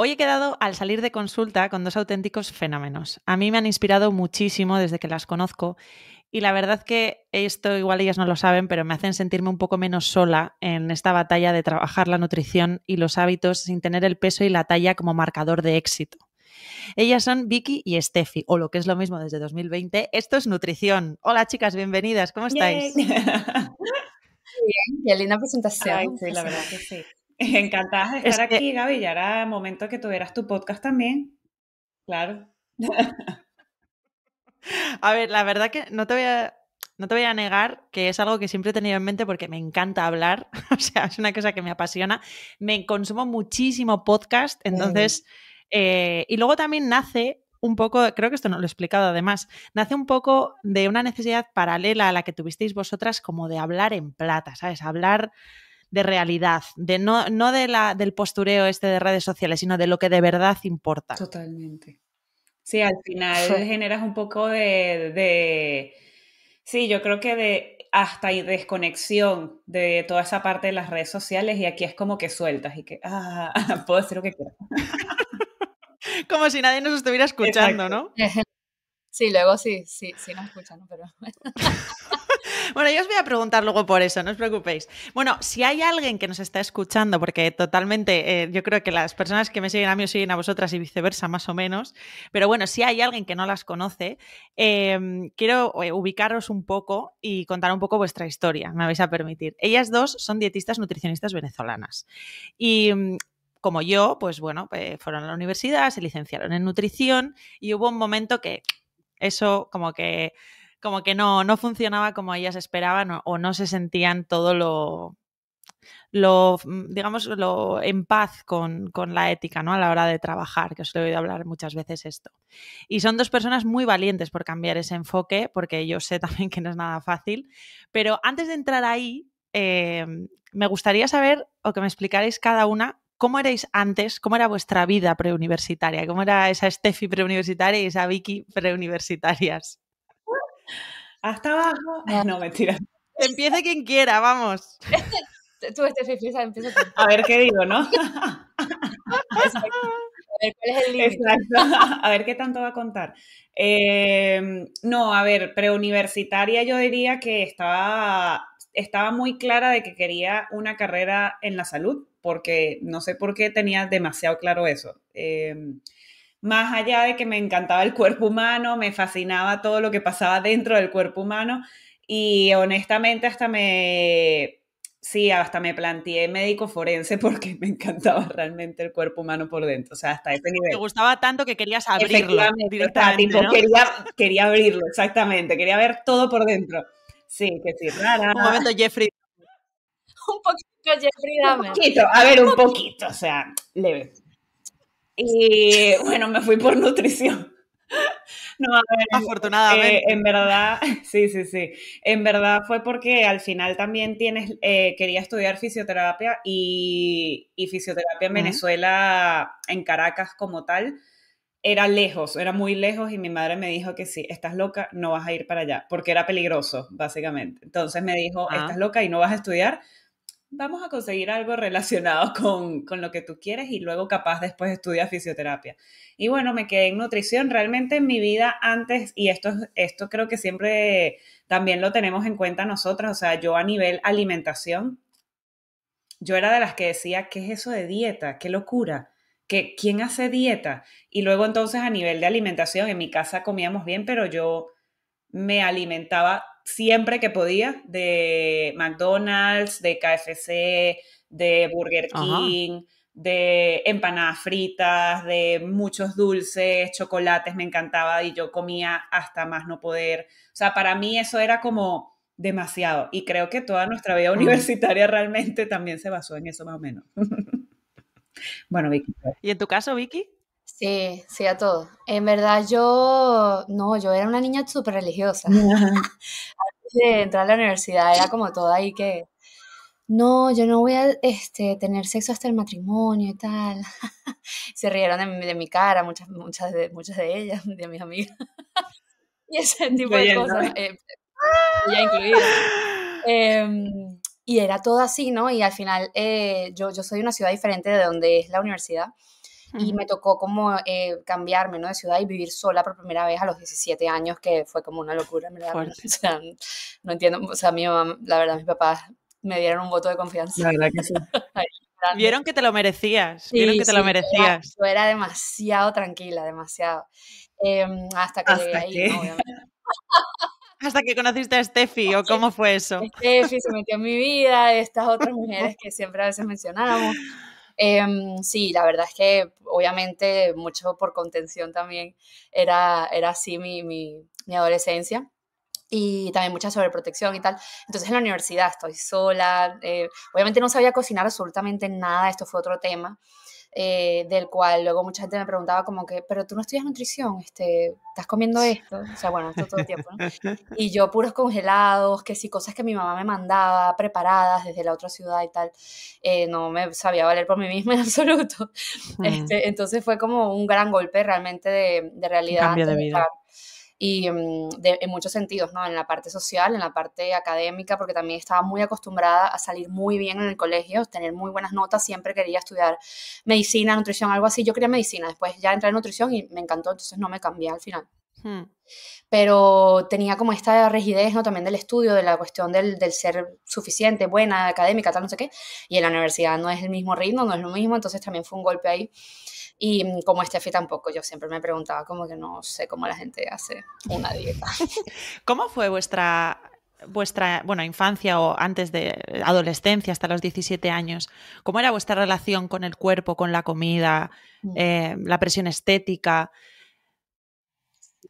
Hoy he quedado al salir de consulta con dos auténticos fenómenos. A mí me han inspirado muchísimo desde que las conozco y la verdad que esto igual ellas no lo saben, pero me hacen sentirme un poco menos sola en esta batalla de trabajar la nutrición y los hábitos sin tener el peso y la talla como marcador de éxito. Ellas son Vicky y Steffi, o lo que es lo mismo desde 2020. Esto es nutrición. Hola chicas, bienvenidas, ¿cómo estáis? Bien, qué linda presentación. sí, la verdad que sí. Encantadas de estar aquí, Gaby. Ya era momento que tuvieras tu podcast también. Claro. A ver, la verdad que no te voy a, no te voy a negar que es algo que siempre he tenido en mente porque me encanta hablar. O sea, es una cosa que me apasiona. Me consumo muchísimo podcast, entonces. Eh, y luego también nace un poco, creo que esto no lo he explicado además, nace un poco de una necesidad paralela a la que tuvisteis vosotras, como de hablar en plata, ¿sabes? Hablar de realidad, de no, no de la, del postureo este de redes sociales, sino de lo que de verdad importa. Totalmente. Sí, al final generas un poco de, de, sí, yo creo que de hasta desconexión de toda esa parte de las redes sociales y aquí es como que sueltas y que, ah, puedo decir lo que quiera. como si nadie nos estuviera escuchando, ¿no? Sí, luego sí, sí, sí nos escuchan, pero... Bueno, yo os voy a preguntar luego por eso, no os preocupéis. Bueno, si hay alguien que nos está escuchando, porque totalmente eh, yo creo que las personas que me siguen a mí os siguen a vosotras y viceversa, más o menos, pero bueno, si hay alguien que no las conoce, em, quiero eh, ubicaros un poco y contar un poco vuestra historia, me vais a permitir. Ellas dos son dietistas nutricionistas venezolanas. Y mm, como yo, pues bueno, eh, fueron a la universidad, se licenciaron en nutrición y hubo un momento que eso como que como que no, no funcionaba como ellas esperaban o, no se sentían todo lo, lo, mm, digamos, lo en paz con, con, la ética, ¿no? A la hora de trabajar, que os he oído hablar muchas veces esto. Y son dos personas muy valientes por cambiar ese enfoque, porque yo sé también que no es nada fácil. Pero antes de entrar ahí, eh, me gustaría saber o que me explicarais cada una cómo erais antes, cómo era vuestra vida preuniversitaria, cómo era esa Steffi preuniversitaria y esa Vicky preuniversitarias. Hasta abajo. No, mentira. Empiece quien quiera, vamos. Tú, este empieza, empieza A ver qué digo, ¿no? A ver, ¿cuál es el límite? Exacto. A ver qué tanto va a contar. Em, no, a ver, preuniversitaria yo diría que estaba, estaba muy clara de que quería una carrera en la salud, porque no sé por qué tenía demasiado claro eso. Eh, más allá de que me encantaba el cuerpo humano, me fascinaba todo lo que pasaba dentro del cuerpo humano y honestamente hasta me, sí, hasta me planteé médico forense porque me encantaba realmente el cuerpo humano por dentro, o sea, hasta ese nivel. Te gustaba tanto que querías abrirlo directamente, quería, quería abrirlo, exactamente, quería ver todo por dentro. Sí, que sí, rara. Un momento, Jeffrey. un poquito, Jeffrey Dahmer. Un poquito, a ver, un poquito, o sea, leve. Y bueno, me fui por nutrición. No, a ver, afortunadamente. Eh, en verdad, sí, sí, sí. En verdad fue porque al final también tienes, eh, quería estudiar fisioterapia y, y fisioterapia en Venezuela, en Caracas como tal, era lejos, era muy lejos y mi madre me dijo que sí, estás loca, no vas a ir para allá, porque era peligroso, básicamente. Entonces me dijo, ah. estás loca y no vas a estudiar, vamos a conseguir algo relacionado con, con, lo que tú quieres y luego capaz después estudias fisioterapia. Y bueno, me quedé en nutrición. Realmente en mi vida antes, y esto, esto creo que siempre también lo tenemos en cuenta nosotros, o sea, yo a nivel alimentación, yo era de las que decía, ¿qué es eso de dieta? ¡Qué locura! ¿Que, ¿Quién hace dieta? Y luego entonces a nivel de alimentación, en mi casa comíamos bien, pero yo me alimentaba siempre que podía de McDonald's, de KFC, de Burger King, de empanadas fritas, de muchos dulces, chocolates, me encantaba y yo comía hasta más no poder. O sea, para mí eso era como demasiado y creo que toda nuestra vida universitaria realmente también se basó en eso más o menos. bueno, Vicky. Pues. ¿Y en tu caso, Vicky? Sí, sí, a todo. En verdad yo, no, yo era una niña súper religiosa. Antes de entrar a la universidad era como toda ahí que, no, yo no voy a este, tener sexo hasta el matrimonio y tal. Se rieron de, mi, de mi cara, muchas, muchas, de, muchas de ellas, de mis amigas. y ese tipo de cosas, eh, ya incluida. Em, y era todo así, ¿no? Y al final eh, yo, yo soy de una ciudad diferente de donde es la universidad. Y me tocó como eh, cambiarme ¿no? de ciudad y vivir sola por primera vez a los 17 años, que fue como una locura, ¿verdad? O sea, no entiendo, o sea, mi mamá, la verdad, mis papás me dieron un voto de confianza. La verdad que sí. Vieron que te lo merecías, vieron que te lo merecías. yo era demasiado tranquila, demasiado. Em, hasta que llegué ahí, Hasta que conociste a Steffi, ¿o cómo fue eso? Steffi se metió en mi vida, estas otras mujeres que siempre a veces mencionábamos. Em, sí, la verdad es que obviamente mucho por contención también era, era así mi, mi, mi adolescencia y también mucha sobreprotección y tal. Entonces en la universidad estoy sola, eh, obviamente no sabía cocinar absolutamente nada, esto fue otro tema. Eh, del cual luego mucha gente me preguntaba como que, pero tú no estudias nutrición, este, estás comiendo esto, o sea, bueno, esto todo el tiempo, ¿no? Y yo puros congelados, que si cosas que mi mamá me mandaba preparadas desde la otra ciudad y tal, eh, no me sabía valer por mí misma en absoluto. Este, entonces fue como un gran golpe realmente de, de realidad. cambio de vida y mm, en muchos sentidos, ¿no? En la parte social, en la parte académica, porque también estaba muy acostumbrada a salir muy bien en el colegio, tener muy buenas notas, siempre quería estudiar medicina, nutrición, algo así. Yo quería medicina, después ya entré en nutrición y me encantó, entonces no me cambié al final. Hmm. Pero tenía como esta rigidez, ¿no? También del estudio, de la cuestión del, del, ser suficiente, buena, académica, tal, no sé qué. Y en la universidad no es el mismo ritmo, no es lo mismo, entonces también fue un golpe ahí. Y mm, como Steffi tampoco, yo siempre me preguntaba como que no sé cómo la gente hace una dieta. ¿Cómo fue vuestra vuestra bueno, infancia o antes de adolescencia hasta los 17 años, ¿cómo era vuestra relación con el cuerpo, con la comida, mm. eh, la presión estética?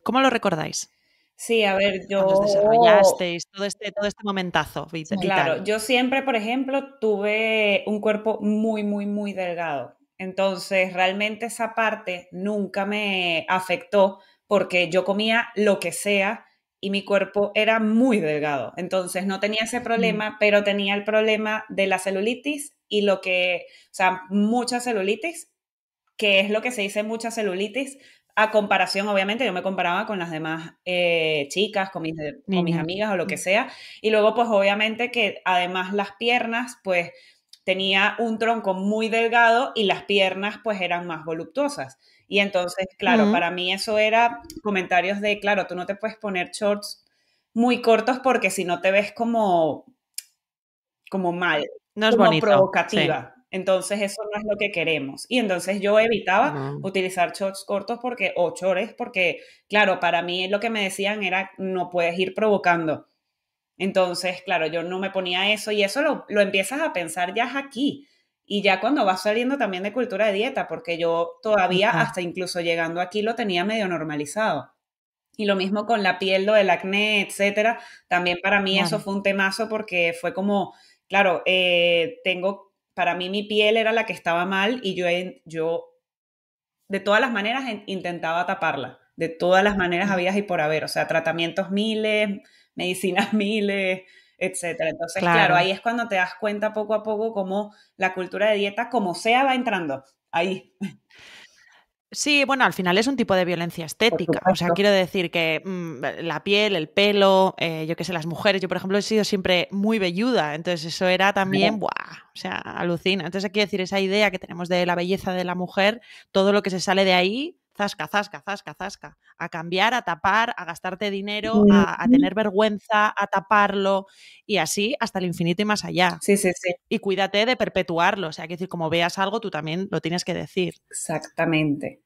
¿Cómo lo recordáis? Sí, a ver, yo... Cuando desarrollasteis todo este, todo este momentazo Claro, yo siempre, por ejemplo, tuve un cuerpo muy, muy, muy delgado. Entonces, realmente esa parte nunca me afectó porque yo comía lo que sea y mi cuerpo era muy delgado. Entonces, no tenía ese mm. problema, pero tenía el problema de la celulitis y lo que, o sea, mucha celulitis, que es lo que se dice mucha celulitis, a comparación, obviamente, yo me comparaba con las demás eh, chicas, con mis, con mis amigas o lo que mm. sea. Y luego, pues obviamente que además las piernas, pues tenía un tronco muy delgado y las piernas pues eran más voluptuosas. Y entonces, claro, para mí eso era comentarios de, claro, tú no te puedes poner shorts muy cortos porque si no te ves como, como mal, no es como provocativa. Entonces eso no es lo que queremos. Y entonces yo evitaba utilizar shorts cortos porque, o chores, porque, claro, para mí lo que me decían era, no puedes ir provocando. Entonces, claro, yo no me ponía eso y eso lo, lo empiezas a pensar ya aquí. Y ya cuando vas saliendo también de cultura de dieta, porque yo todavía, hasta incluso llegando aquí, lo tenía medio normalizado. Y lo mismo con la piel, lo del acné, etcétera. También para mí eso fue un temazo porque fue como, claro, eh, tengo, para mí mi piel era la que estaba mal y yo, yo de todas las maneras intentaba taparla. De todas las maneras había y por haber. O sea, tratamientos miles, medicinas miles, etcétera. Entonces, claro. ahí es cuando te das cuenta poco a poco cómo la cultura de dieta, como sea, va entrando ahí. Sí, bueno, al final es un tipo de violencia estética. O sea, quiero decir que mm, la piel, el pelo, eh, yo qué sé, las mujeres. Yo, por ejemplo, he sido siempre muy velluda. Entonces, eso era también, ¡buah! O sea, alucina. Entonces, quiero decir, esa idea que tenemos de la belleza de la mujer, todo lo que se sale de ahí zasca, zasca, zasca, zasca, a cambiar, a tapar, a gastarte dinero, a, tener vergüenza, a taparlo y así hasta el infinito y más allá. Sí, sí, sí. Y cuídate de perpetuarlo, o sea, que decir, como veas algo, tú también lo tienes que decir. Exactamente.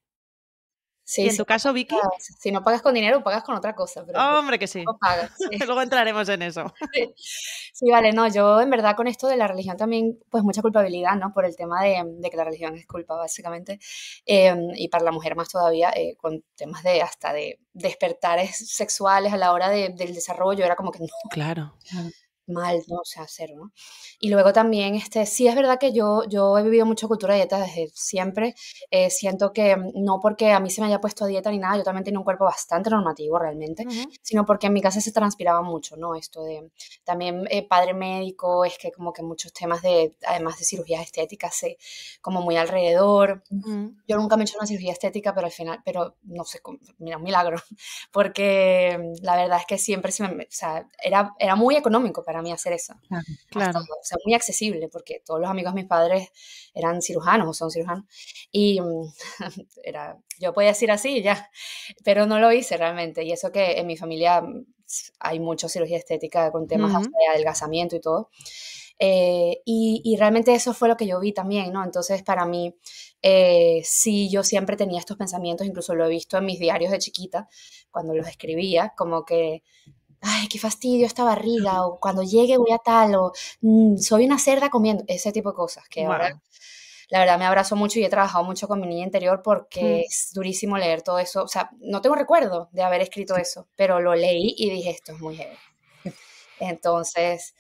Sí, ¿Y en tu caso, Vicky? Si no pagas con dinero, pagas con otra cosa. Pero Hombre, que sí. Luego entraremos en eso. Sí. vale, no, yo en verdad con esto de la religión también, pues mucha culpabilidad, ¿no? Por el tema de, que la religión es culpa, básicamente. Em, y para la mujer más todavía, eh, con temas de hasta de despertares sexuales a la hora del desarrollo, era como que no. Claro. claro mal, ¿no? O sea, cero, ¿no? Y luego también, este, sí es verdad que yo, yo he vivido mucho cultura de dieta desde siempre. Eh, siento que mm, no porque a mí se me haya puesto a dieta ni nada, yo también tenía un cuerpo bastante normativo realmente, sino porque en mi casa se transpiraba mucho, ¿no? Esto de también eh, padre médico, es que como que muchos temas de, además de cirugías estéticas, sé, como muy alrededor. Yo nunca me he hecho una cirugía estética, pero al final, pero no sé, mira, un milagro, porque mm, la verdad es que siempre se me, o sea, era, era muy económico para para mí hacer eso. Claro. o sea, muy accesible, porque todos los amigos de mis padres eran cirujanos o son cirujanos. Y mm, era, yo podía decir así ya, pero no lo hice realmente. Y eso que en mi familia mm, hay mucha cirugía estética con temas de adelgazamiento y todo. Eh, y, realmente eso fue lo que yo vi también, ¿no? Entonces, para mí, eh, sí, yo siempre tenía estos pensamientos, incluso lo he visto en mis diarios de chiquita, cuando los escribía, como que, ay, qué fastidio esta barriga, o cuando llegue voy a tal, o mm, soy una cerda comiendo, ese tipo de cosas, que ahora, la verdad, me abrazo mucho y he trabajado mucho con mi niña interior porque mm. es durísimo leer todo eso, o sea, no tengo recuerdo de haber escrito eso, pero lo leí y dije, esto es muy heavy. Entonces,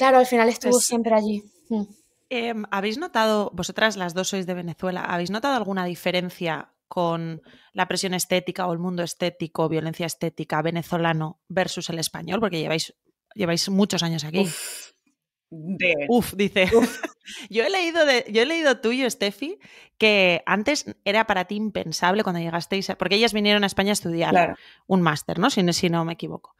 Claro, al final estuvo siempre allí. Mm. Em, ¿Habéis notado, vosotras las dos sois de Venezuela, ¿habéis notado alguna diferencia con la presión estética o el mundo estético, violencia estética venezolano versus el español? Porque lleváis, lleváis muchos años aquí. Uf, dice. yo, he leído de, yo he leído tuyo, Steffi, que antes era para ti impensable cuando llegasteis, porque ellas vinieron a España a estudiar un máster, ¿no? Si, si no me equivoco.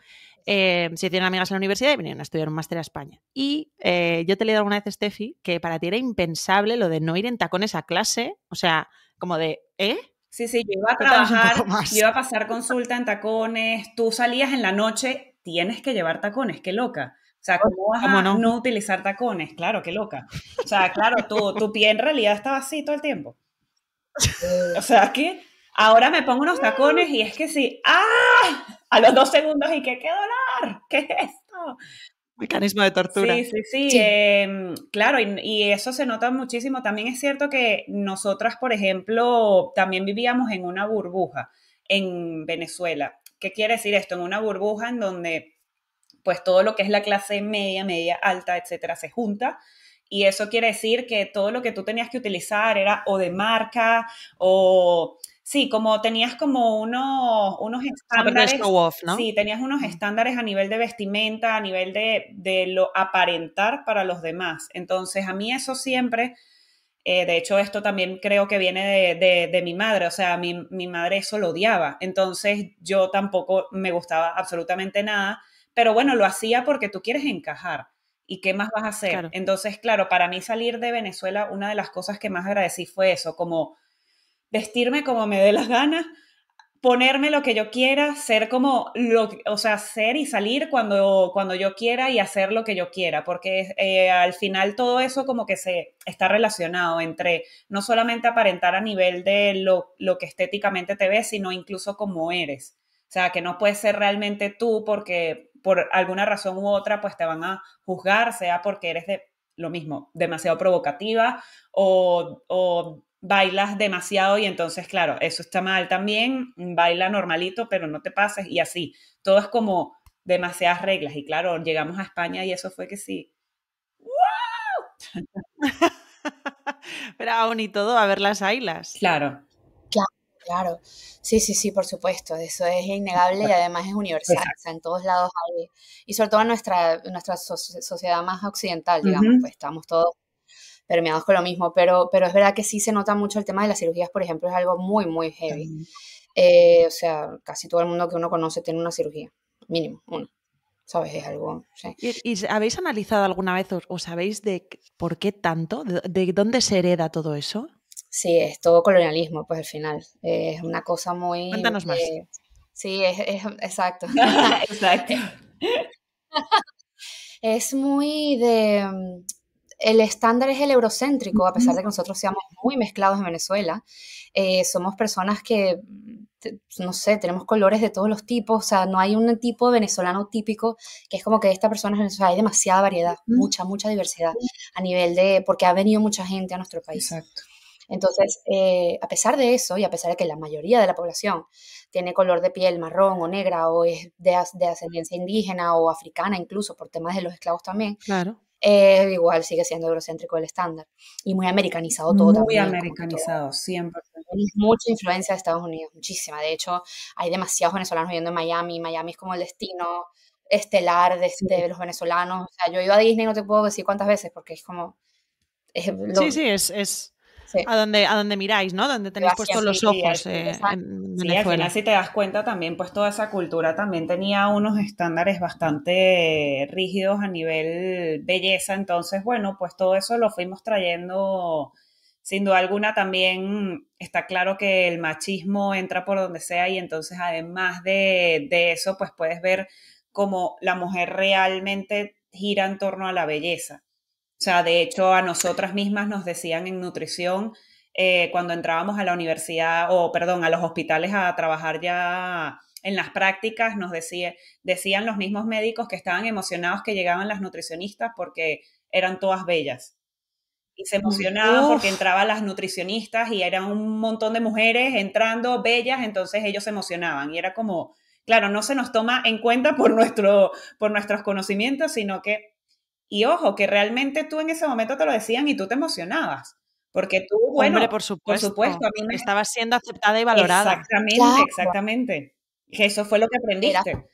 Eh, se hicieron amigas en la universidad y vinieron a estudiar un máster a España. Y eh, yo te he leído alguna vez, Steffi, que para ti era impensable lo de no ir en tacones a clase, o sea, como de, ¿eh? Sí, sí, yo iba a trabajar, yo iba a pasar consulta en tacones, tú salías en la noche, tienes que llevar tacones, qué loca. O sea, ¿cómo vas a no? utilizar tacones? Claro, qué loca. O sea, claro, tu, tu pie en realidad estaba así todo el tiempo. O sea, que ahora me pongo unos tacones y es que sí, ¡ah! a los dos segundos y que qué dolor, ¿qué es esto? Mecanismo de tortura. Sí, sí, sí. Em, claro, y, y, eso se nota muchísimo. También es cierto que nosotras, por ejemplo, también vivíamos en una burbuja en Venezuela. ¿Qué quiere decir esto? En una burbuja en donde pues todo lo que es la clase media, media, alta, etcétera, se junta. Y eso quiere decir que todo lo que tú tenías que utilizar era o de marca o Sí, como tenías como unos, unos estándares. ¿no? Sí, tenías unos estándares a nivel de vestimenta, a nivel de, lo aparentar para los demás. Entonces, a mí eso siempre, eh, de hecho, esto también creo que viene de, mi madre, o sea, mi, mi, madre eso lo odiaba. Entonces, yo tampoco me gustaba absolutamente nada, pero bueno, lo hacía porque tú quieres encajar. ¿Y qué más vas a hacer? Entonces, claro, para mí salir de Venezuela, una de las cosas que más agradecí fue eso, como vestirme como me dé las ganas, ponerme lo que yo quiera, ser como, lo, o sea, ser y salir cuando, cuando yo quiera y hacer lo que yo quiera, porque eh, al final todo eso como que se está relacionado entre no solamente aparentar a nivel de lo, lo que estéticamente te ves, sino incluso como eres. O sea, que no puedes ser realmente tú porque por alguna razón u otra pues te van a juzgar, sea porque eres de lo mismo, demasiado provocativa o bailas demasiado y entonces, claro, eso está mal también, baila normalito, pero no te pases y así. Todo es como demasiadas reglas y claro, llegamos a España y eso fue que sí. ¡Wow! pero aún y todo, a ver las ailas. Claro. Claro, claro. Sí, sí, sí, por supuesto. Eso es innegable y además es universal. O sea, en todos lados hay. Y sobre todo en nuestra, nuestra sociedad más occidental, digamos, pues estamos todos permeados con lo mismo, pero, pero es verdad que sí se nota mucho el tema de las cirugías, por ejemplo, es algo muy, muy heavy. Eh, o sea, casi todo el mundo que uno conoce tiene una cirugía, mínimo, uno. ¿Sabes? Es algo. ¿Y, habéis analizado alguna vez o, sabéis de por qué tanto? De, dónde se hereda todo eso? Sí, es todo colonialismo, pues al final. es una cosa muy. Cuéntanos más. sí, es, es exacto. exacto. es muy de el estándar es el eurocéntrico, a pesar de que nosotros seamos muy mezclados en Venezuela. Eh, somos personas que, no sé, tenemos colores de todos los tipos, o sea, no hay un tipo venezolano típico que es como que esta persona es venezolana, hay demasiada variedad, mucha, mucha diversidad a nivel de, porque ha venido mucha gente a nuestro país. Exacto. Entonces, eh, a pesar de eso, y a pesar de que la mayoría de la población tiene color de piel marrón o negra, o es de, de ascendencia indígena o africana incluso, por temas de los esclavos también, claro eh, igual sigue siendo eurocéntrico el estándar. Y muy americanizado todo muy también. Muy americanizado, siempre. Mucha influencia de Estados Unidos, muchísima. De hecho, hay demasiados venezolanos viviendo en Miami. Miami es como el destino estelar de, los venezolanos. O sea, yo he ido a Disney, no te puedo decir cuántas veces, porque es como... sí, sí, es, es, a, donde, a donde miráis, ¿no? Donde tenéis puestos los ojos eh, en Sí, al final si te das cuenta también, pues toda esa cultura también tenía unos estándares bastante rígidos a nivel belleza, entonces, bueno, pues todo eso lo fuimos trayendo. Sin duda alguna también está claro que el machismo entra por donde sea y entonces además de, de, eso, pues puedes ver cómo la mujer realmente gira en torno a la belleza. O sea, de hecho, a nosotras mismas nos decían en nutrición, eh, cuando entrábamos a la universidad, o perdón, a los hospitales a trabajar ya en las prácticas, nos decía, decían los mismos médicos que estaban emocionados que llegaban las nutricionistas porque eran todas bellas. Y se emocionaban porque entraban las nutricionistas y eran un montón de mujeres entrando bellas, entonces ellos se emocionaban. Y era como, claro, no se nos toma en cuenta por, nuestro, por nuestros conocimientos, sino que y ojo, que realmente tú en ese momento te lo decían y tú te emocionabas. Porque tú, bueno, Hombre, por supuesto, por supuesto a mí estabas siendo aceptada y valorada. Exactamente, exactamente. Eso fue lo que aprendiste.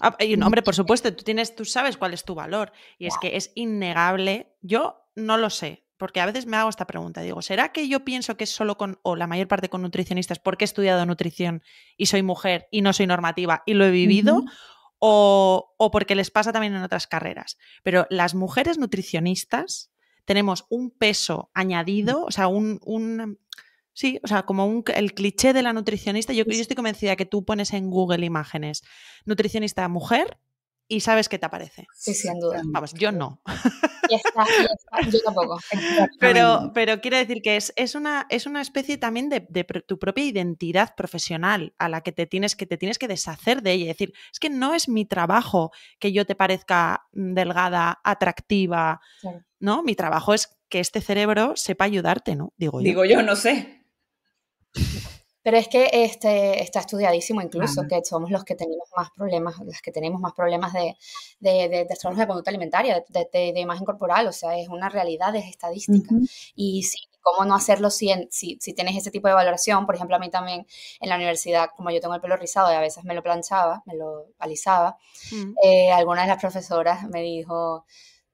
Ah, y, hombre, por supuesto, tú tienes, tú sabes cuál es tu valor. Y es que es innegable. Yo no lo sé, porque a veces me hago esta pregunta. Digo, ¿será que yo pienso que es solo con, o la mayor parte con nutricionistas, porque he estudiado nutrición y soy mujer y no soy normativa y lo he vivido? O, porque les pasa también en otras carreras. Pero las mujeres nutricionistas tenemos un peso añadido, o sea, un, sí, o sea, como un, el cliché de la nutricionista. Yo, yo estoy convencida que tú pones en Google imágenes nutricionista mujer y sabes qué te aparece. Sí, sin duda. Vamos, yo no. Ya está, yo tampoco. Pero, pero quiero decir que es, es, una, es una especie también de, tu propia identidad profesional a la que te, tienes que te tienes que deshacer de ella. Es decir, es que no es mi trabajo que yo te parezca mm, delgada, atractiva, ¿no? Mi trabajo es que este cerebro sepa ayudarte, ¿no? Digo yo. Digo yo, no sé. Pero es que este, está estudiadísimo incluso, que somos los que tenemos más problemas, las que tenemos más problemas de, de, de, trastornos de conducta alimentaria, de, imagen corporal, o sea, es una realidad, es estadística. Y sí, cómo no hacerlo si, si, si, tienes ese tipo de valoración. Por ejemplo, a mí también en la universidad, como yo tengo el pelo rizado y a veces me lo planchaba, me lo alisaba, mm. eh, alguna de las profesoras me dijo,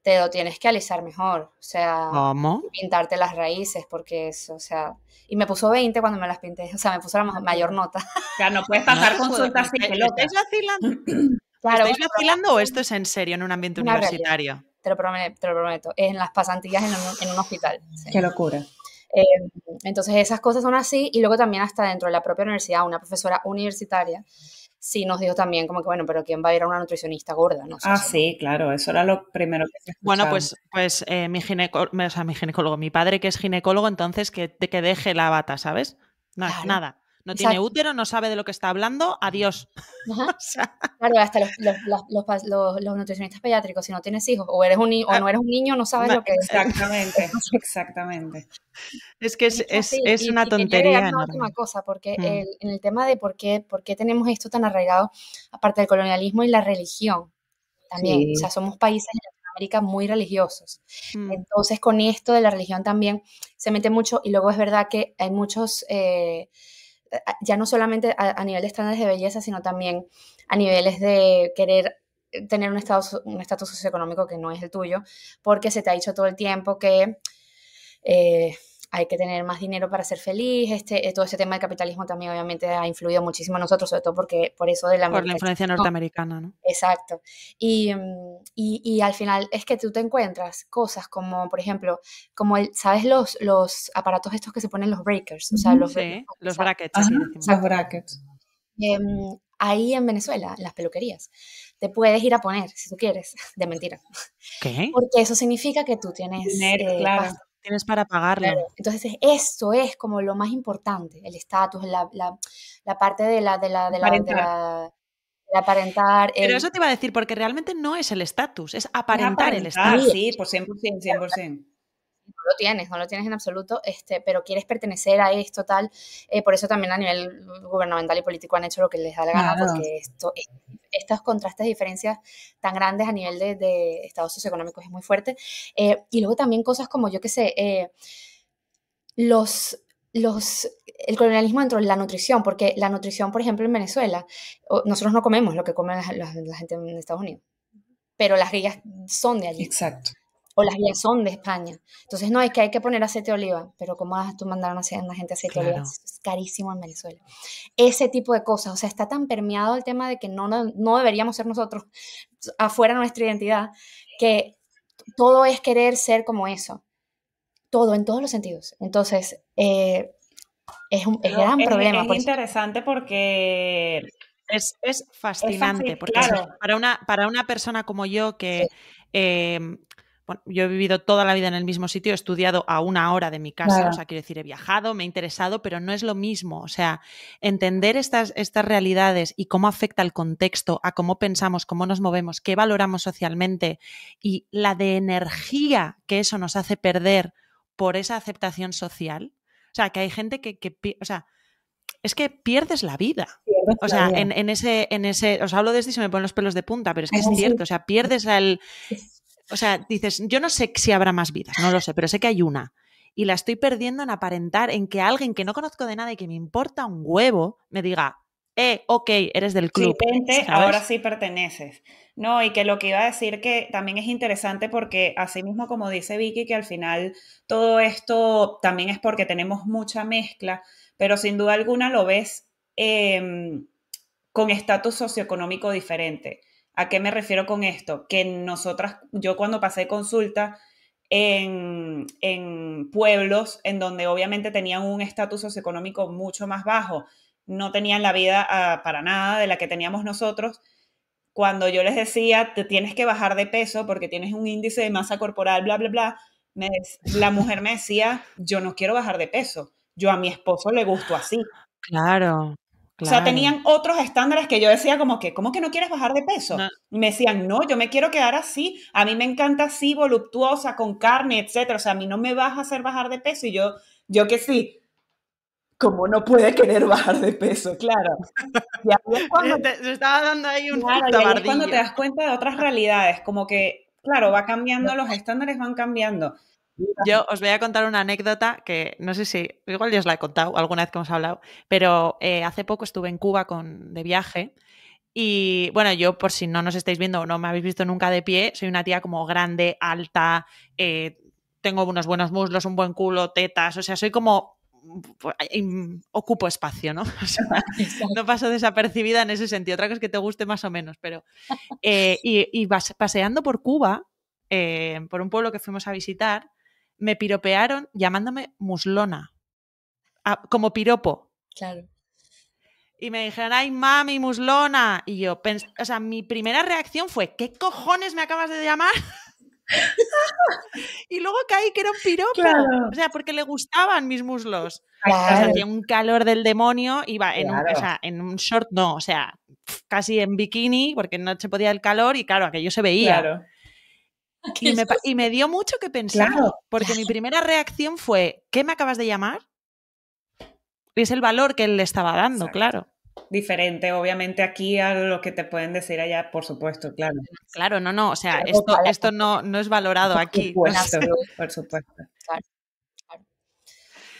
te lo tienes que alisar mejor, o sea, pintarte las raíces, porque eso, o sea, y me puso 20 cuando me las pinté, o sea, me puso la mayor nota. Ya no puedes pasar consultas sin pelota. ¿Estáis vacilando? Claro, ¿Estáis vacilando o esto es en serio en un ambiente universitario? Te lo, prometo, te lo prometo, en las pasantillas en un, en un hospital. Qué locura. Em, entonces esas cosas son así y luego también hasta dentro de la propia universidad, una profesora universitaria sí nos dijo también como que, bueno, pero ¿quién va a ir a una nutricionista gorda? No ah, sí, claro, eso era lo primero que se Bueno, pues, pues eh, mi, o sea, mi ginecólogo, mi padre que es ginecólogo, entonces que, que deje la bata, ¿sabes? No, Nada. No tiene útero, no sabe de lo que está hablando, adiós. Claro, hasta los, los, los, nutricionistas pediátricos, si no tienes hijos o eres un o ah, no eres un niño, no sabes lo que es. Exactamente, exactamente. Es que es, es, es una tontería. Una última cosa, porque mm. en el tema de por qué, por qué tenemos esto tan arraigado, aparte del colonialismo y la religión, también, o sea, somos países en Latinoamérica muy religiosos. Mm. Entonces, con esto de la religión también se mete mucho y luego es verdad que hay muchos... Eh, ya no solamente a, nivel de estándares de belleza, sino también a niveles de querer tener un estatus, un socioeconómico que no es el tuyo, porque se te ha dicho todo el tiempo que eh, hay que tener más dinero para ser feliz. Este, eh, todo ese tema del capitalismo también obviamente ha influido muchísimo en nosotros, sobre todo porque por eso de la... Por la influencia norteamericana, ¿no? Exacto. Mm, y, y, al final es que tú te encuentras cosas como, por ejemplo, como el, ¿sabes los, los aparatos estos que se ponen los breakers? O sea, los, sí, los brackets. los brackets. Em, ahí en Venezuela, en las peluquerías, te puedes ir a poner, si tú quieres, de mentira. ¿Qué? Porque eso significa que tú tienes... Dinero, eh, claro tienes para pagarlo. Entonces, esto es como lo más importante, el estatus, la, la, la, parte de la, de la, de la, de la, aparentar. Pero eso te iba a decir, porque realmente no es el estatus, es aparentar, el estatus. Sí, por 100%, 100% no lo tienes, no lo tienes en absoluto, este, pero quieres pertenecer a esto, tal. Eh, por eso también a nivel gubernamental y político han hecho lo que les da la gana, porque esto, estos contrastes, diferencias tan grandes a nivel de, de estados socioeconómicos es muy fuerte. Eh, y luego también cosas como, yo qué sé, eh, los, los, el colonialismo dentro de la nutrición, porque la nutrición, por ejemplo, en Venezuela, nosotros no comemos lo que come la, la gente en Estados Unidos, pero las guías son de allí. Exacto. O las guías son de España. Entonces, no, es que hay que poner aceite de oliva, pero ¿cómo vas tú mandar a la gente aceite de oliva? Es carísimo en Venezuela. Ese tipo de cosas, o sea, está tan permeado el tema de que no, no, deberíamos ser nosotros afuera nuestra identidad, que todo es querer ser como eso. Todo, en todos los sentidos. Entonces, eh, es un gran problema. Es interesante porque es, fascinante, porque para, una, para una persona como yo que em, bueno, yo he vivido toda la vida en el mismo sitio, he estudiado a una hora de mi casa, o sea, quiero decir, he viajado, me he interesado, pero no es lo mismo. O sea, entender estas, estas realidades y cómo afecta el contexto a cómo pensamos, cómo nos movemos, qué valoramos socialmente y la de energía que eso nos hace perder por esa aceptación social. O sea, que hay gente que, o sea, es que pierdes la vida. o sea, en, ese, en ese, os hablo de esto y se me ponen los pelos de punta, pero es que es cierto, o sea, pierdes el, o sea, dices, yo no sé si habrá más vidas, no lo sé, pero sé que hay una. Y la estoy perdiendo en aparentar en que alguien que no conozco de nada y que me importa un huevo me diga, eh, ok, eres del club. Sí, ahora sí perteneces. No, y que lo que iba a decir que también es interesante porque así mismo como dice Vicky, que al final todo esto también es porque tenemos mucha mezcla, pero sin duda alguna lo ves em, con estatus socioeconómico diferente. ¿A qué me refiero con esto? Que nosotras, yo cuando pasé consulta en, pueblos en donde obviamente tenían un estatus socioeconómico mucho más bajo, no tenían la vida ah, para nada de la que teníamos nosotros, cuando yo les decía, te tienes que bajar de peso porque tienes un índice de masa corporal, bla, bla, bla, la mujer me decía, yo no quiero bajar de peso, yo a mi esposo le gusto así. Claro. O sea, tenían otros estándares que yo decía como que, ¿cómo que no quieres bajar de peso? Y me decían, no, yo me quiero quedar así, a mí me encanta así, voluptuosa, con carne, etcétera. O sea, a mí no me vas a hacer bajar de peso. Y yo, yo que sí, como no puede querer bajar de peso, claro. Y ahí cuando, te, estaba dando ahí un claro, y es cuando te das cuenta de otras realidades, como que, claro, va cambiando, los estándares van cambiando. Yo os voy a contar una anécdota que no sé si, igual ya os la he contado alguna vez que hemos hablado, pero eh, hace poco estuve en Cuba con, de viaje y bueno, yo por si no nos estáis viendo o no me habéis visto nunca de pie, soy una tía como grande, alta, eh, tengo unos buenos muslos, un buen culo, tetas, o sea, soy como pues, ocupo espacio, ¿no? no paso desapercibida en ese sentido. Otra cosa es que te guste más o menos, pero. Eh, y, y paseando por Cuba, por un pueblo que fuimos a visitar, me piropearon llamándome muslona, como piropo. Claro. Y me dijeron, ay, mami, muslona. Y yo, o sea, mi primera reacción fue, ¿qué cojones me acabas de llamar? y luego caí que era un piropo. O sea, porque le gustaban mis muslos. hacía un calor del demonio, iba en, un, o sea, en un short, no, o sea, casi en bikini, porque no se podía el calor y claro, aquello se veía. Claro. Y me, dio mucho que pensar, porque mi primera reacción fue, ¿qué me acabas de llamar? Y es el valor que él le estaba dando, claro. Diferente, obviamente, aquí a lo que te pueden decir allá, por supuesto, claro. Claro, no, no, o sea, esto, esto no, no es valorado aquí. Por supuesto.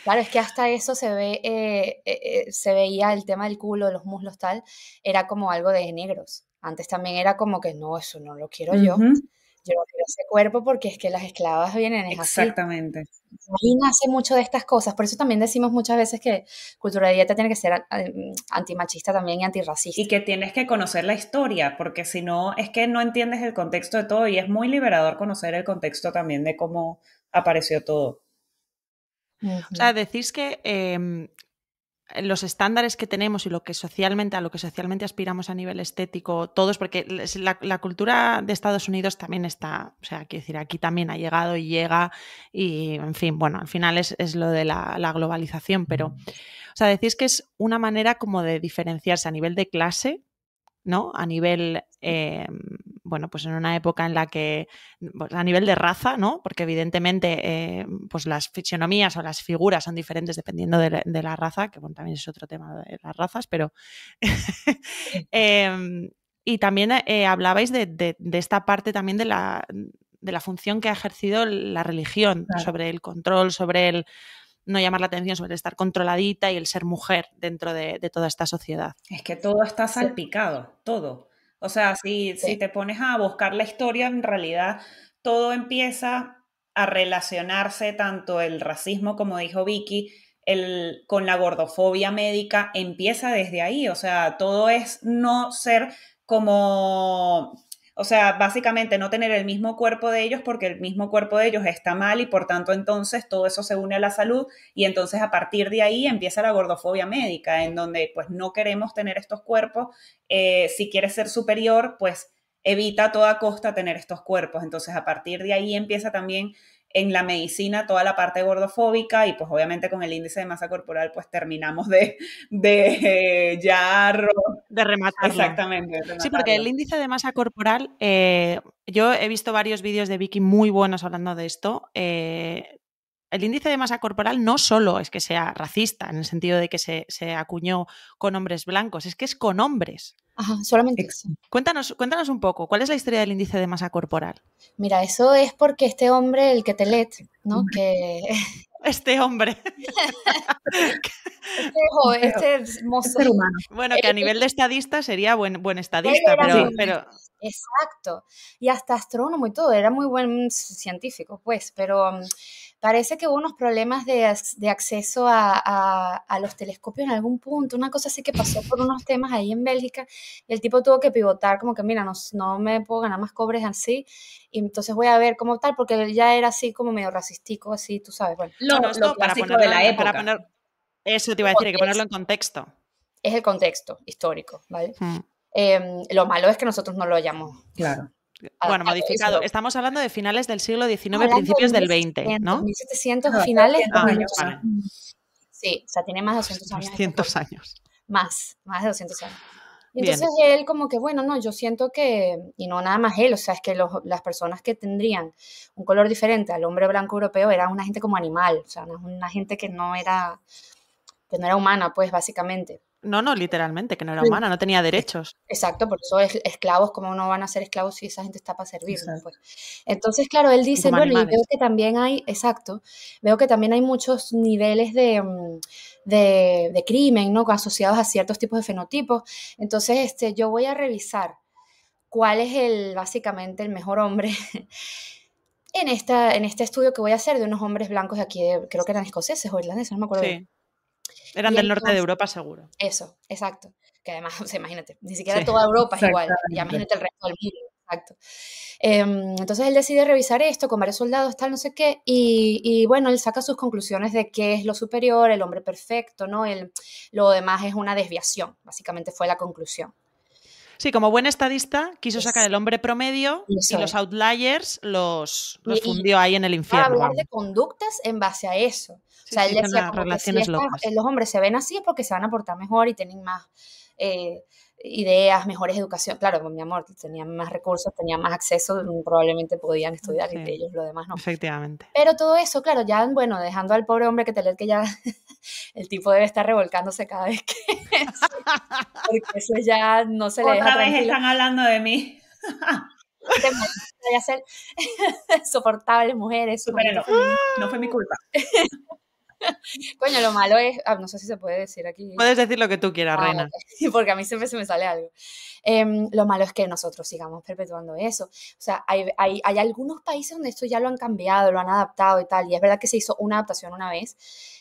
Claro. es que hasta eso se ve, eh, eh, eh, se veía el tema del culo, los muslos, tal, era como algo de negros. Antes también era como que no, eso no lo quiero yo yo no quiero ese cuerpo porque es que las esclavas vienen es Exactamente. Ahí nace mucho de estas cosas. Por eso también decimos muchas veces que cultura de dieta tiene que ser mm, antimachista también y antirracista. Y que tienes que conocer la historia, porque si no, es que no entiendes el contexto de todo y es muy liberador conocer el contexto también de cómo apareció todo. O sea, decís que em, los estándares que tenemos y lo que socialmente, a lo que socialmente aspiramos a nivel estético, todos, porque la, cultura de Estados Unidos también está, o sea, quiero decir, aquí también ha llegado y llega, y en fin, bueno, al final es, lo de la, la, globalización, pero, o sea, decís que es una manera como de diferenciarse a nivel de clase, ¿no? A nivel, eh, bueno, pues en una época en la que, pues a nivel de raza, ¿no? Porque evidentemente, eh, pues las fisionomías o las figuras son diferentes dependiendo de, la raza, que bueno, también es otro tema de las razas, pero... Em, y también eh, hablabais de, esta parte también de la, de la función que ha ejercido la religión sobre el control, sobre el no llamar la atención sobre estar controladita y el ser mujer dentro de, toda esta sociedad. Es que todo está salpicado, todo. O sea, si, si te pones a buscar la historia, en realidad todo empieza a relacionarse tanto el racismo, como dijo Vicky, el, con la gordofobia médica, empieza desde ahí. O sea, todo es no ser como o sea, básicamente no tener el mismo cuerpo de ellos porque el mismo cuerpo de ellos está mal y por tanto entonces todo eso se une a la salud y entonces a partir de ahí empieza la gordofobia médica en donde pues no queremos tener estos cuerpos. Eh, si quieres ser superior, pues evita a toda costa tener estos cuerpos. Entonces a partir de ahí empieza también en la medicina toda la parte gordofóbica y pues obviamente con el índice de masa corporal pues terminamos de, de ya... De rematar. Exactamente. sí, porque el índice de masa corporal, eh, yo he visto varios vídeos de Vicky muy buenos hablando de esto. Eh, el índice de masa corporal no solo es que sea racista, en el sentido de que se, se acuñó con hombres blancos, es que es con hombres. Ajá, solamente Cuéntanos, cuéntanos un poco, ¿cuál es la historia del índice de masa corporal? Mira, eso es porque este hombre, el que te let, ¿no? Que... Este hombre. este, este mozo. Bueno, que a nivel de estadista sería buen, buen estadista, pero, pero, Exacto. Y hasta astrónomo y todo, era muy buen científico, pues, pero mm, parece que hubo unos problemas de, acceso a, los telescopios en algún punto, una cosa así que pasó por unos temas ahí en Bélgica, y el tipo tuvo que pivotar como que, mira, no, no me puedo ganar más cobres así, y entonces voy a ver cómo tal, porque él ya era así como medio racistico, así, tú sabes, bueno. Lo, no, para ponerlo de la época. Para eso te iba a decir, hay que ponerlo en contexto. Es el contexto histórico, ¿vale? Mm. Em, lo malo es que nosotros no lo hayamos. Claro. Bueno, modificado. Estamos hablando de finales del siglo XIX, principios del XX, ¿no? 1700 finales. Ah, Sí, o sea, tiene más de 200 años. 200 años. Más, más de 200 años. Y entonces él como que, bueno, no, yo siento que, y no nada más él, o sea, es que las personas que tendrían un color diferente al hombre blanco europeo eran una gente como animal, o sea, una gente que no era, que no era humana, pues, básicamente. No, no, literalmente, que no era humana, no tenía derechos. Exacto, por eso es, esclavos, ¿cómo no van a ser esclavos si esa gente está para servir? Pues? Entonces, claro, él dice, bueno, y veo que también hay, exacto, veo que también hay muchos niveles mm, de, de, crimen, ¿no? Asociados a ciertos tipos de fenotipos. Entonces, este, yo voy a revisar cuál es el, básicamente, el mejor hombre en, esta, en este estudio que voy a hacer de unos hombres blancos de aquí, creo que eran escoceses o irlandeses, no me acuerdo. Sí. Eran del norte de Europa, seguro. Eso, exacto. Que además, o sea, imagínate, ni siquiera toda Europa es igual. Y imagínate el resto del mundo. Exacto. Em, entonces él decide revisar esto con varios soldados, tal, no sé qué, y, y, bueno, él saca sus conclusiones de qué es lo superior, el hombre perfecto, ¿no? El, lo demás es una desviación, básicamente fue la conclusión. Sí, como buen estadista, quiso sacar el hombre promedio y los outliers los, los fundió ahí en el infierno. hablar de conductas en base a eso. o sea, él decía que si los hombres se ven así es porque se van a portar mejor y tienen más eh, ideas, mejores educación. Claro, mi amor, tenían más recursos, tenían más acceso, probablemente podían estudiar y ellos lo demás no. Efectivamente. Pero todo eso, claro, ya, bueno, dejando al pobre hombre que te lee que ya el tipo debe estar revolcándose cada vez que... porque eso ya no se le deja Otra vez están hablando de mí. Voy a ser soportables mujeres. no fue mi culpa. Coño, lo malo es, ah, no sé si se puede decir aquí. Puedes decir lo que tú quieras, ah, Reina. Porque a mí siempre se me sale algo. Em, lo malo es que nosotros sigamos perpetuando eso. O sea, hay, hay, hay, algunos países donde esto ya lo han cambiado, lo han adaptado y tal, y es verdad que se hizo una adaptación una vez,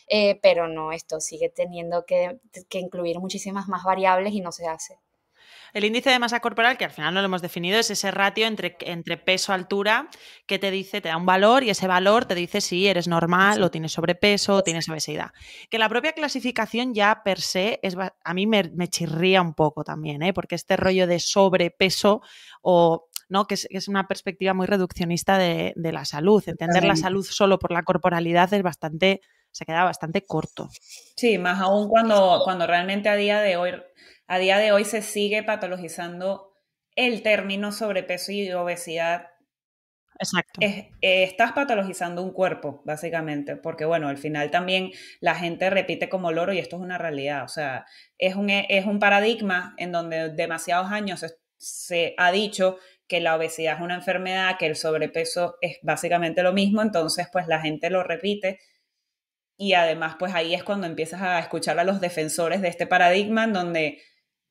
eh, pero no, esto sigue teniendo que, que incluir muchísimas más variables y no se hace. El índice de masa corporal, que al final no lo hemos definido, es ese ratio entre, entre peso-altura que te dice, te da un valor y ese valor te dice si eres normal o tienes sobrepeso o tienes obesidad. Que la propia clasificación ya per se es, a mí me, chirría un poco también, ¿eh? porque este rollo de sobrepeso o ¿no? Que es, una perspectiva muy reduccionista de, de la salud. Entender la salud solo por la corporalidad es bastante, se queda bastante corto. Sí, más aún cuando, cuando realmente a día de hoy a día de hoy se sigue patologizando el término sobrepeso y obesidad. Exacto. Eh, estás patologizando un cuerpo, básicamente, porque bueno, al final también la gente repite como loro y esto es una realidad. O sea, es un, es un paradigma en donde demasiados años se, ha dicho que la obesidad es una enfermedad, que el sobrepeso es básicamente lo mismo, entonces pues la gente lo repite y además pues ahí es cuando empiezas a escuchar a los defensores de este paradigma en donde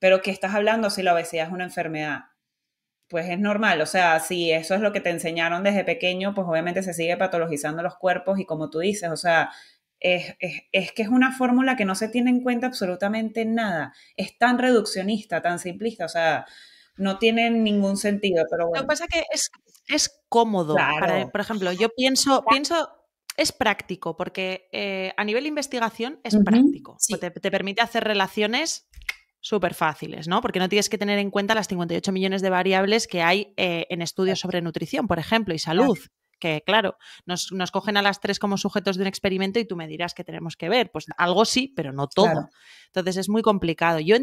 pero ¿qué estás hablando si la obesidad es una enfermedad? pues es normal, o sea, si eso es lo que te enseñaron desde pequeño, pues obviamente se sigue patologizando los cuerpos y como tú dices, o sea, es, que es una fórmula que no se tiene en cuenta absolutamente nada, es tan reduccionista, tan simplista, o sea, no tiene ningún sentido, pero bueno. Lo que pasa es que es, es cómodo, por ejemplo, yo pienso, pienso es práctico, porque eh, a nivel de investigación es práctico. Te, te, permite hacer relaciones súper fáciles, ¿no? Porque no tienes que tener en cuenta las 58 millones de variables que hay eh, en estudios sobre nutrición, por ejemplo, y salud. Que claro, nos, cogen a las tres como sujetos de un experimento y tú me dirás que tenemos que ver. Pues algo sí, pero no todo. Entonces es muy complicado. Yo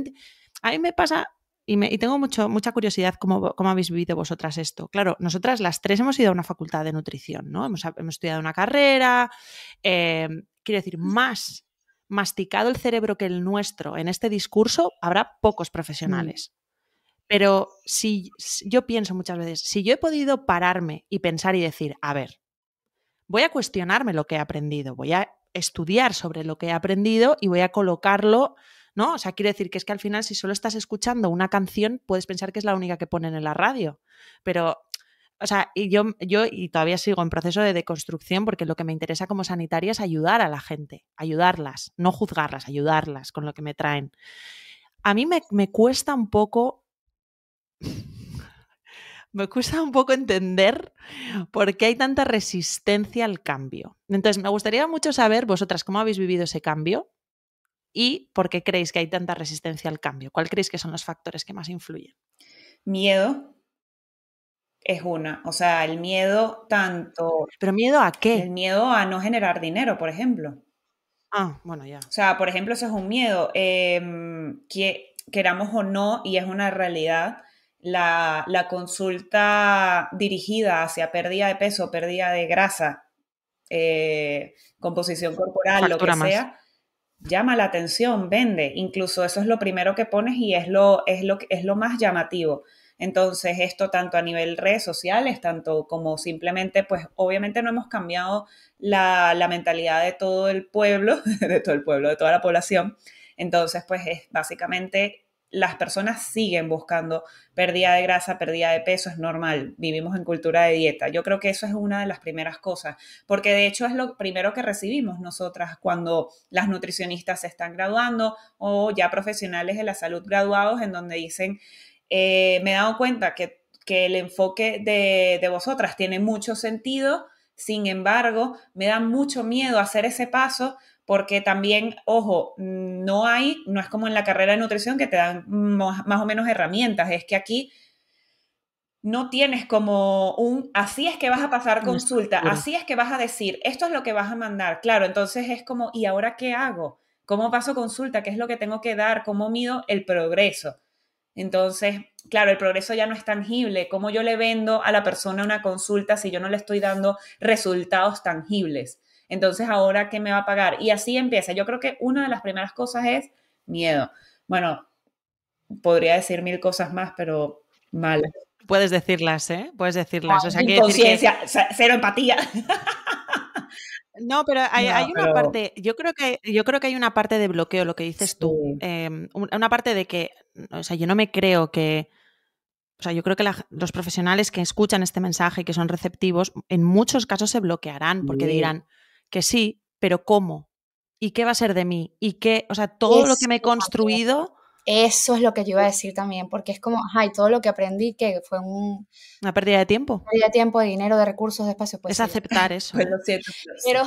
a mí me pasa, y, me, tengo mucho, mucha curiosidad cómo, cómo, habéis vivido vosotras esto. Claro, nosotras las tres hemos ido a una facultad de nutrición, ¿no? Hemos, estudiado una carrera, eh, quiero decir, más masticado el cerebro que el nuestro en este discurso, habrá pocos mm. profesionales. Pero si yo pienso muchas veces, si yo he podido pararme y pensar y decir, a ver, voy a cuestionarme lo que he aprendido, voy a estudiar sobre lo que he aprendido y voy a colocarlo, ¿no? O sea, quiere decir que es que al final si solo estás escuchando una canción, puedes pensar que es la única que ponen en la radio, pero o sea, y yo, yo y todavía sigo en proceso de deconstrucción porque lo que me interesa como sanitaria es ayudar a la gente, ayudarlas, no juzgarlas, ayudarlas con lo que me traen. A mí me, me cuesta un poco, me cuesta un poco entender por qué hay tanta resistencia al cambio. Entonces, me gustaría mucho saber vosotras cómo habéis vivido ese cambio y por qué creéis que hay tanta resistencia al cambio. ¿Cuál creéis que son los factores que más influyen? Miedo, es una. O sea, el miedo tanto... ¿Pero miedo a qué? El miedo a no generar dinero, por ejemplo. Ah, bueno, ya. O sea, por ejemplo, eso es un miedo. Em, que queramos o no, y es una realidad, la, consulta dirigida hacia pérdida de peso, pérdida de grasa, eh, composición corporal, lo que sea, llama la atención, vende. Incluso eso es lo primero que pones y es lo, es lo, es lo más llamativo. Entonces, esto tanto a nivel redes sociales, tanto como simplemente, pues obviamente no hemos cambiado la, mentalidad de todo el pueblo, de todo el pueblo, de toda la población. Entonces, pues es básicamente las personas siguen buscando pérdida de grasa, pérdida de peso, es normal, vivimos en cultura de dieta. Yo creo que eso es una de las primeras cosas, porque de hecho es lo primero que recibimos nosotras cuando las nutricionistas se están graduando o ya profesionales de la salud graduados en donde dicen, eh, me he dado cuenta que, el enfoque de, vosotras tiene mucho sentido, sin embargo, me da mucho miedo hacer ese paso porque también, ojo, no hay, no es como en la carrera de nutrición que te dan más, o menos herramientas, es que aquí no tienes como un, así es que vas a pasar consulta, así es que vas a decir, esto es lo que vas a mandar, claro, entonces es como, ¿y ahora qué hago? ¿Cómo paso consulta? ¿Qué es lo que tengo que dar? ¿Cómo mido el progreso? Entonces, claro, el progreso ya no es tangible. ¿Cómo yo le vendo a la persona una consulta si yo no le estoy dando resultados tangibles? Entonces, ¿ahora qué me va a pagar? Y así empieza. Yo creo que una de las primeras cosas es miedo. Bueno, podría decir mil cosas más, pero mal. Puedes decirlas, ¿eh? Puedes decirlas. o sea, cero empatía. No, pero hay, una parte, yo creo que yo creo que hay una parte de bloqueo, lo que dices tú. Em, una parte de que, o sea, yo no me creo que. O sea, yo creo que los profesionales que escuchan este mensaje y que son receptivos, en muchos casos se bloquearán porque dirán que sí, pero ¿cómo? ¿Y qué va a ser de mí? ¿Y qué? O sea, todo lo que me he construido. Eso es lo que yo iba a decir también, porque es como, ay, todo lo que aprendí que fue un... Una pérdida de tiempo. Una pérdida de tiempo, de dinero, de recursos, de espacio. Pues es aceptar eso. Pues lo siento, pero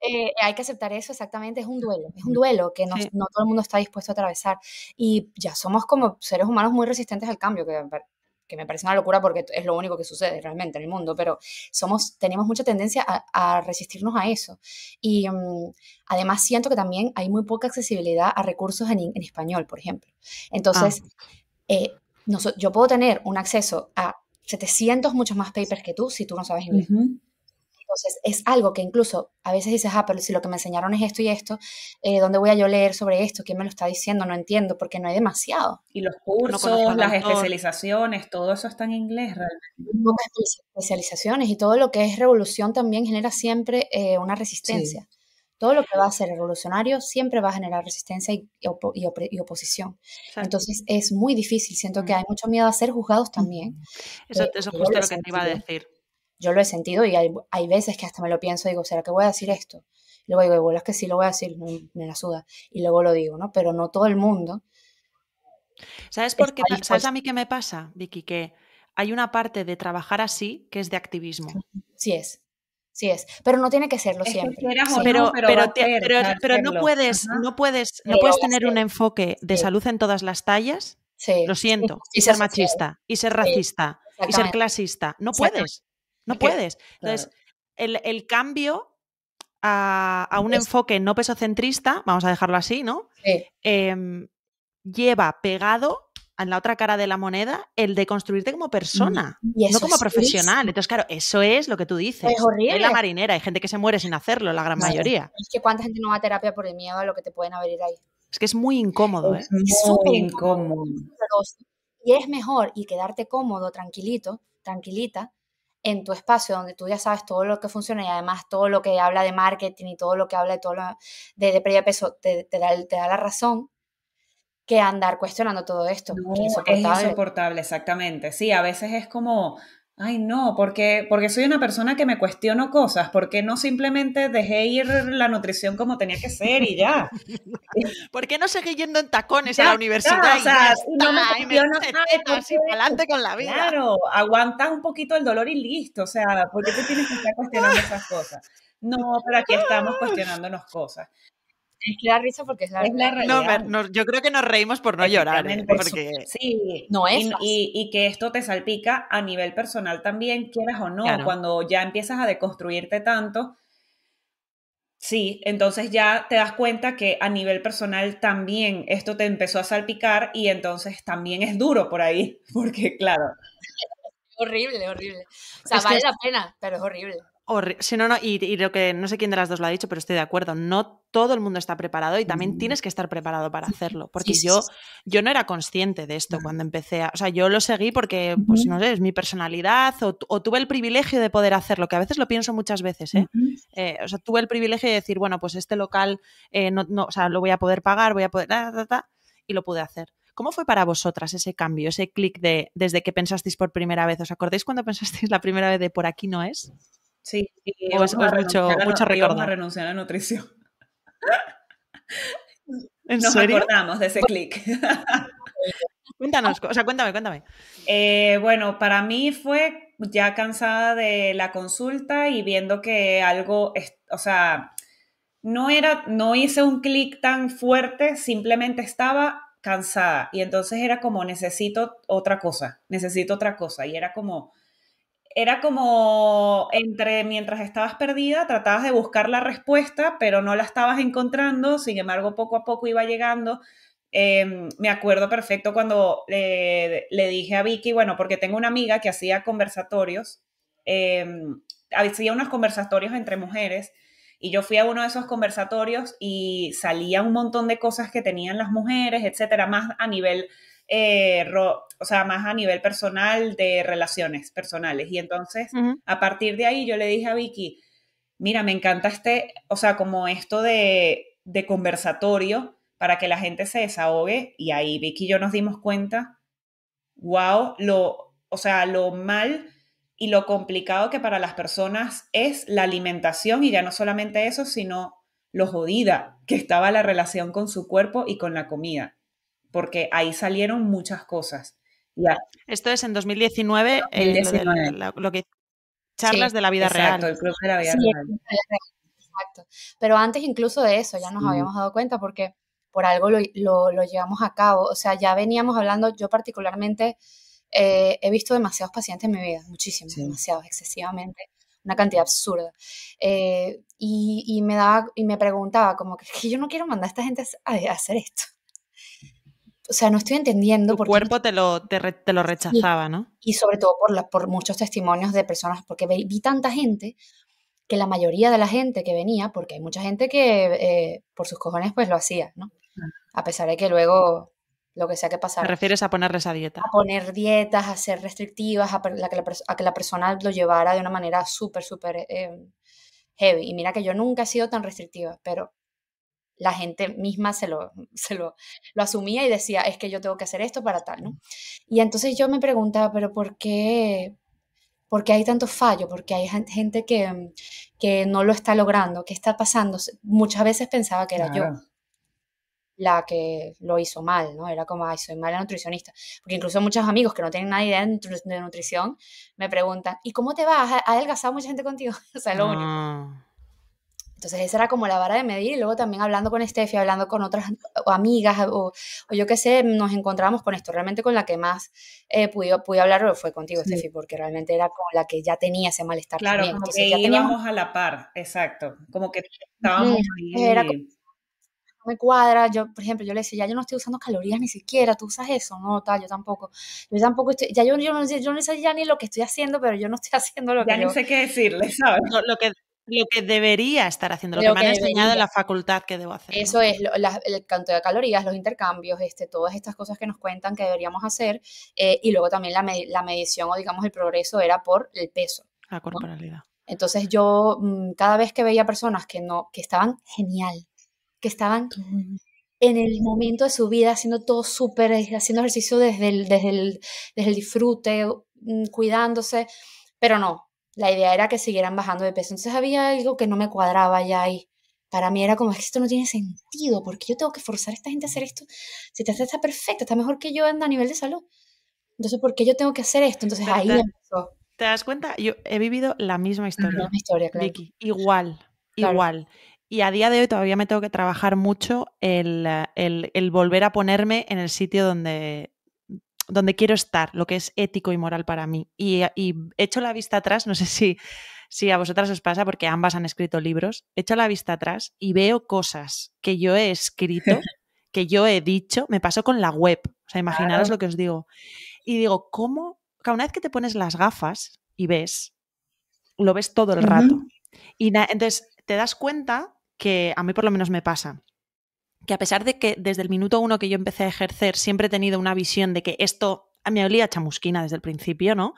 eh, hay que aceptar eso exactamente, es un duelo, es un duelo que no, no, todo el mundo está dispuesto a atravesar. Y ya somos como seres humanos muy resistentes al cambio, que que me parece una locura porque es lo único que sucede realmente en el mundo, pero somos, tenemos mucha tendencia a, resistirnos a eso. Y mm, además siento que también hay muy poca accesibilidad a recursos en, en español, por ejemplo. Entonces, ah. eh, yo puedo tener un acceso a 700 muchos más papers que tú si tú no sabes inglés. Entonces, es algo que incluso a veces dices, ah, pero si lo que me enseñaron es esto y esto, eh, ¿dónde voy a yo leer sobre esto? ¿Quién me lo está diciendo? No entiendo, porque no hay demasiado. Y los cursos, las especializaciones, todo eso está en inglés realmente. Pocas especializaciones y todo lo que es revolución también genera siempre eh, una resistencia. todo lo que va a ser revolucionario siempre va a generar resistencia y, oposición. Entonces es muy difícil, siento que hay mucho miedo a ser juzgados también. Eso, eh, es justo lo, que te iba a decir. Yo lo he sentido y hay, veces que hasta me lo pienso y digo, ¿será que voy a decir esto? Y luego digo, igual es que sí lo voy a decir, me la suda. Y luego lo digo, ¿no? Pero no todo el mundo. ¿Sabes por qué? ¿Sabes a mí qué me pasa, Vicky? Que hay una parte de trabajar así que es de activismo. Sí es. Sí es, pero no tiene que serlo siempre. pero, pero, no puedes, no puedes, no puedes tener un enfoque de salud en todas las tallas. Lo siento. Y ser machista, y ser racista, y ser clasista. No puedes. No puedes. Entonces, el, cambio a, un enfoque no pesocentrista, vamos a dejarlo así, ¿no? Em, lleva pegado en la otra cara de la moneda el de construirte como persona, no como profesional. Entonces, claro, eso es lo que tú dices. Es horrible. la marinera, hay gente que se muere sin hacerlo, la gran mayoría. Es que cuánta gente no va a terapia por el miedo a lo que te pueden haber ahí. Es que es muy incómodo, ¿eh? Es muy incómodo. Y es mejor y quedarte cómodo, tranquilito, tranquilita, en tu espacio donde tú ya sabes todo lo que funciona y además todo lo que habla de marketing y todo lo que habla de todo lo de, de pérdida peso te, te, da, te da la razón que andar cuestionando todo esto. es, insoportable. exactamente. Sí, a veces es como, ay no, porque, porque soy una persona que me cuestiono cosas, porque no simplemente dejé ir la nutrición como tenía que ser y ya. ¿Por qué no seguí yendo en tacones a la universidad? o sea, no me adelante con la vida. Claro, aguantas un poquito el dolor y listo, o sea, ¿por qué te tienes que estar cuestionando esas cosas? No, pero aquí estamos cuestionándonos cosas. Es que da risa porque es la, realidad. No, yo creo que nos reímos por no llorar. ¿eh? Porque... Sí, no es y, y, que esto te salpica a nivel personal también, quieras o no, cuando ya empiezas a deconstruirte tanto. Sí, entonces ya te das cuenta que a nivel personal también esto te empezó a salpicar y entonces también es duro por ahí, porque claro. horrible, horrible. O sea, vale la pena, pero es horrible no, no, y, lo que no sé quién de las dos lo ha dicho, pero estoy de acuerdo. No todo el mundo está preparado y también mm. tienes que estar preparado para hacerlo. Porque yo, yo no era consciente de esto cuando empecé a. O sea, yo lo seguí porque, pues no sé, es mi personalidad o, tuve el privilegio de poder hacerlo, que a veces lo pienso muchas veces, ¿eh? ¿eh? o sea, tuve el privilegio de decir, bueno, pues este local eh, no, no, o sea, lo voy a poder pagar, voy a poder. y lo pude hacer. ¿Cómo fue para vosotras ese cambio, ese clic de desde que pensasteis por primera vez? ¿Os acordáis cuando pensasteis la primera vez de por aquí no es? Sí, o es, mucho, mucho recuerdo. a renunciar a la nutrición. ¿En Nos acordamos de ese clic. Cuéntanos, o sea, cuéntame, cuéntame. Eh, bueno, para mí fue ya cansada de la consulta y viendo que algo, o sea, no era, no hice un clic tan fuerte, simplemente estaba cansada y entonces era como necesito otra cosa, necesito otra cosa y era como era como entre mientras estabas perdida, tratabas de buscar la respuesta, pero no la estabas encontrando, sin embargo, poco a poco iba llegando. Em, me acuerdo perfecto cuando le dije a Vicky, bueno, porque tengo una amiga que hacía conversatorios, em, hacía unos conversatorios entre mujeres, y yo fui a uno de esos conversatorios y salía un montón de cosas que tenían las mujeres, etcétera, más a nivel eh, o sea, más a nivel personal de relaciones personales. Y entonces, a partir de ahí, yo le dije a Vicky, mira, me encanta este, o sea, como esto de, de conversatorio para que la gente se desahogue. Y ahí Vicky y yo nos dimos cuenta, wow, lo, o sea, lo mal y lo complicado que para las personas es la alimentación y ya no solamente eso, sino lo jodida que estaba la relación con su cuerpo y con la comida porque ahí salieron muchas cosas. Esto es en 2019, lo, que charlas de la vida real. Exacto, el club de la vida real. Exacto. Pero antes incluso de eso ya nos habíamos dado cuenta porque por algo lo, llevamos a cabo. O sea, ya veníamos hablando, yo particularmente eh, he visto demasiados pacientes en mi vida, muchísimos, demasiados, excesivamente, una cantidad absurda. Eh, y, me daba, y me preguntaba como que, yo no quiero mandar a esta gente a hacer esto o sea, no estoy entendiendo. Tu cuerpo te lo, te, lo rechazaba, ¿no? Y sobre todo por, por muchos testimonios de personas, porque vi, tanta gente que la mayoría de la gente que venía, porque hay mucha gente que eh, por sus cojones pues lo hacía, ¿no? A pesar de que luego lo que sea que pasara. ¿Te refieres a ponerles a dieta? A poner dietas, a ser restrictivas, a, que, la, a que la persona lo llevara de una manera súper, súper eh, heavy. Y mira que yo nunca he sido tan restrictiva, pero la gente misma se lo, se lo, lo asumía y decía, es que yo tengo que hacer esto para tal, ¿no? Y entonces yo me preguntaba, pero ¿por qué, por qué hay tantos fallos? Porque hay gente que, que no lo está logrando, ¿qué está pasando? Muchas veces pensaba que era yo la que lo hizo mal, ¿no? Era como, ay, soy mala nutricionista. Porque incluso muchos amigos que no tienen nada idea de nutrición me preguntan, ¿y cómo te va? ¿Ha adelgazado mucha gente contigo? o sea, lo único. Ah. Entonces esa era como la vara de medir y luego también hablando con Steffi, hablando con otras amigas o, yo qué sé, nos encontramos con esto. Realmente con la que más eh, pude, hablar fue contigo, Steffi, porque realmente era como la que ya tenía ese malestar. Claro, como que íbamos a la par, exacto. Como que estábamos ahí me cuadra, yo, por ejemplo, yo le decía, ya yo no estoy usando calorías ni siquiera, tú usas eso, no, tal, yo tampoco, yo tampoco estoy, ya yo, yo, no, yo no sé ya ni lo que estoy haciendo, pero yo no estoy haciendo lo que Ya no sé qué decirle, ¿sabes? lo, que, lo que debería estar haciendo, lo, que, me han enseñado en la facultad que debo hacer. Eso es, el canto de calorías, los intercambios, este, todas estas cosas que nos cuentan que deberíamos hacer, eh, y luego también la, la, medición o digamos el progreso era por el peso. La corporalidad. Entonces yo mm, cada vez que veía personas que no, que estaban genial, que estaban en el momento de su vida haciendo todo súper, haciendo ejercicio desde el, desde el, desde el disfrute, mm, cuidándose, pero no, la idea era que siguieran bajando de peso. Entonces había algo que no me cuadraba ya ahí. Para mí era como, es que esto no tiene sentido, porque yo tengo que forzar a esta gente a hacer esto? Si te está perfecta, está mejor que yo a nivel de salud. Entonces, ¿por qué yo tengo que hacer esto? Entonces ahí empezó. ¿Te das cuenta? Yo he vivido la misma historia. La misma historia, claro. Vicky, igual, igual. Y a día de hoy todavía me tengo que trabajar mucho el, volver a ponerme en el sitio donde, donde quiero estar, lo que es ético y moral para mí. Y, y hecho la vista atrás, no sé si, si a vosotras os pasa, porque ambas han escrito libros, hecho la vista atrás y veo cosas que yo he escrito, que yo he dicho, me pasó con la web. O sea, imaginaros lo que os digo. Y digo, ¿cómo? Cada una vez que te pones las gafas y ves, lo ves todo el rato. Y entonces te das cuenta que a mí por lo menos me pasa, que a pesar de que desde el minuto uno que yo empecé a ejercer siempre he tenido una visión de que esto me olía chamusquina desde el principio, ¿no?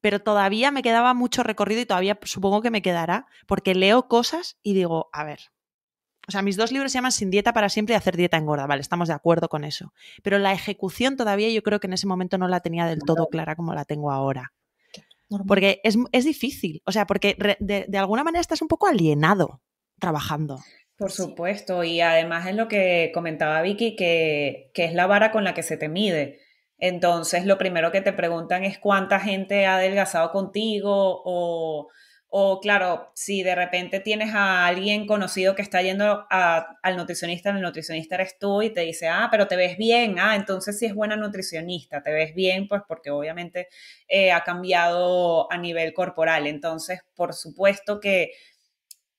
Pero todavía me quedaba mucho recorrido y todavía supongo que me quedará, porque leo cosas y digo, a ver, o sea, mis dos libros se llaman Sin dieta para siempre y Hacer dieta engorda, vale, estamos de acuerdo con eso. Pero la ejecución todavía yo creo que en ese momento no la tenía del todo clara como la tengo ahora. Porque es, difícil, o sea, porque de, de, alguna manera estás un poco alienado trabajando. Por supuesto, y además es lo que comentaba Vicky, que, que es la vara con la que se te mide. Entonces, lo primero que te preguntan es cuánta gente ha adelgazado contigo o, o claro, si de repente tienes a alguien conocido que está yendo al nutricionista, el nutricionista eres tú y te dice, ah, pero te ves bien, ah, entonces sí es buena nutricionista, te ves bien, pues porque obviamente eh, ha cambiado a nivel corporal. Entonces, por supuesto que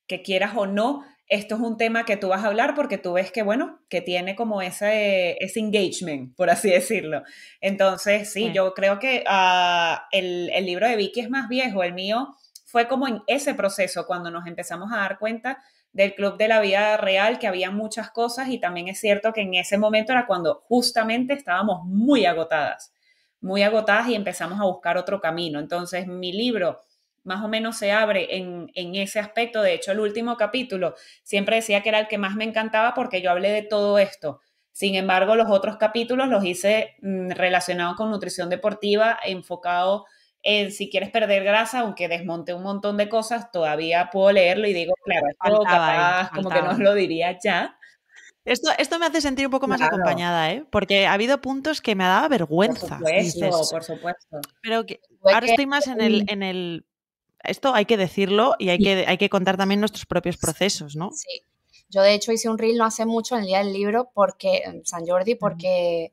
que quieras o no, esto es un tema que tú vas a hablar porque tú ves que, bueno, que tiene como ese, ese engagement, por así decirlo. Entonces, sí, yo creo que ah, el, el, libro de Vicky es más viejo, el mío fue como en ese proceso, cuando nos empezamos a dar cuenta del Club de la Vida Real, que había muchas cosas y también es cierto que en ese momento era cuando justamente estábamos muy agotadas, muy agotadas y empezamos a buscar otro camino. Entonces, mi libro más o menos se abre en, ese aspecto. De hecho, el último capítulo siempre decía que era el que más me encantaba porque yo hablé de todo esto. Sin embargo, los otros capítulos los hice mm, relacionados con nutrición deportiva, enfocado en si quieres perder grasa, aunque desmonte un montón de cosas, todavía puedo leerlo y digo, claro, esto capaz, como que no lo diría ya. Esto, esto me hace sentir un poco más acompañada, ¿eh? Porque ha habido puntos que me dado vergüenza. Por supuesto, por supuesto. Pero que ahora estoy más en el, en el esto hay que decirlo y hay, que, hay que contar también nuestros propios procesos, ¿no? Sí. Yo de hecho hice un reel no hace mucho en el día del libro porque San Jordi porque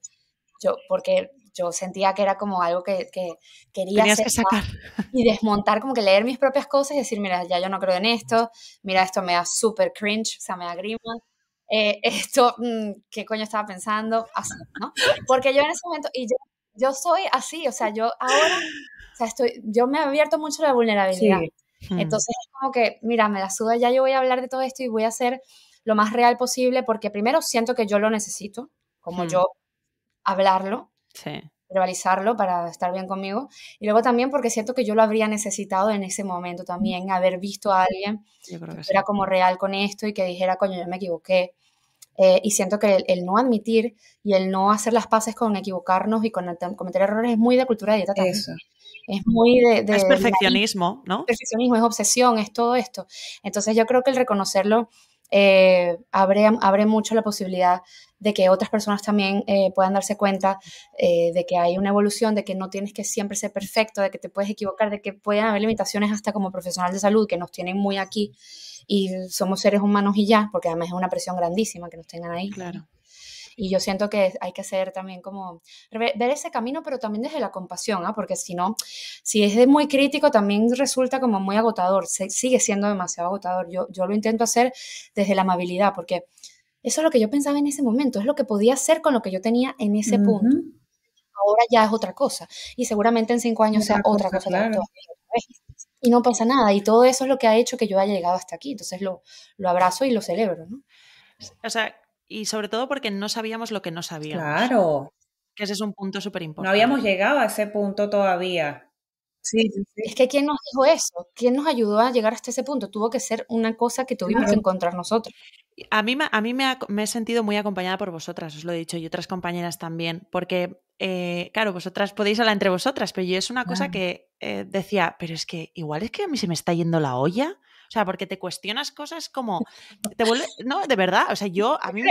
yo porque yo sentía que era como algo que, que quería hacer que sacar. y desmontar, como que leer mis propias cosas y decir, mira, ya yo no creo en esto, mira, esto me da súper cringe, o sea, me da grima, eh, esto, mm, ¿qué coño estaba pensando? Así, ¿no? Porque yo en ese momento, y yo, yo soy así, o sea, yo ahora estoy, yo me he abierto mucho a la vulnerabilidad. Hmm. Entonces es como que, mira, me la suda, ya yo voy a hablar de todo esto y voy a hacer lo más real posible porque primero siento que yo lo necesito, como hmm. yo hablarlo. Sí. verbalizarlo para estar bien conmigo. Y luego también porque siento que yo lo habría necesitado en ese momento también, haber visto a alguien que, era como real con esto y que dijera, coño, yo me equivoqué. Eh, y siento que el, no admitir y el no hacer las paces con equivocarnos y con cometer errores es muy de cultura de dieta también. Es muy de... es perfeccionismo, ¿no? Perfeccionismo, es obsesión, es todo esto. Entonces yo creo que el reconocerlo eh, abre, abre mucho la posibilidad de que otras personas también eh, puedan darse cuenta eh, de que hay una evolución, de que no tienes que siempre ser perfecto, de que te puedes equivocar, de que pueden haber limitaciones hasta como profesional de salud que nos tienen muy aquí y somos seres humanos y ya, porque además es una presión grandísima que nos tengan ahí. Claro. Y yo siento que hay que hacer también como ver ese camino, pero también desde la compasión, ¿ah? porque si no, si es muy crítico, también resulta como muy agotador, sigue siendo demasiado agotador. Yo, yo lo intento hacer desde la amabilidad, porque eso es lo que yo pensaba en ese momento, es lo que podía hacer con lo que yo tenía en ese punto. Ahora ya es otra cosa. Y seguramente en cinco años sea otra cosa. Y no pasa nada. Y todo eso es lo que ha hecho que yo haya llegado hasta aquí. Entonces lo, lo abrazo y lo celebro, ¿no? O sea, y sobre todo porque no sabíamos lo que no sabíamos. Claro. Que ese es un punto súper importante. No habíamos llegado a ese punto todavía. Sí, sí, Es que ¿quién nos dijo eso? ¿Quién nos ayudó a llegar hasta ese punto? Tuvo que ser una cosa que tuvimos que encontrar nosotros. A mí, a mí me, he sentido muy acompañada por vosotras, os lo he dicho, y otras compañeras también, porque, eh, claro, vosotras podéis hablar entre vosotras, pero yo es una cosa que eh, decía, pero es que igual es que a mí se me está yendo la olla. O sea, porque te cuestionas cosas como. Te vuelve, no, de verdad. O sea, yo. A mí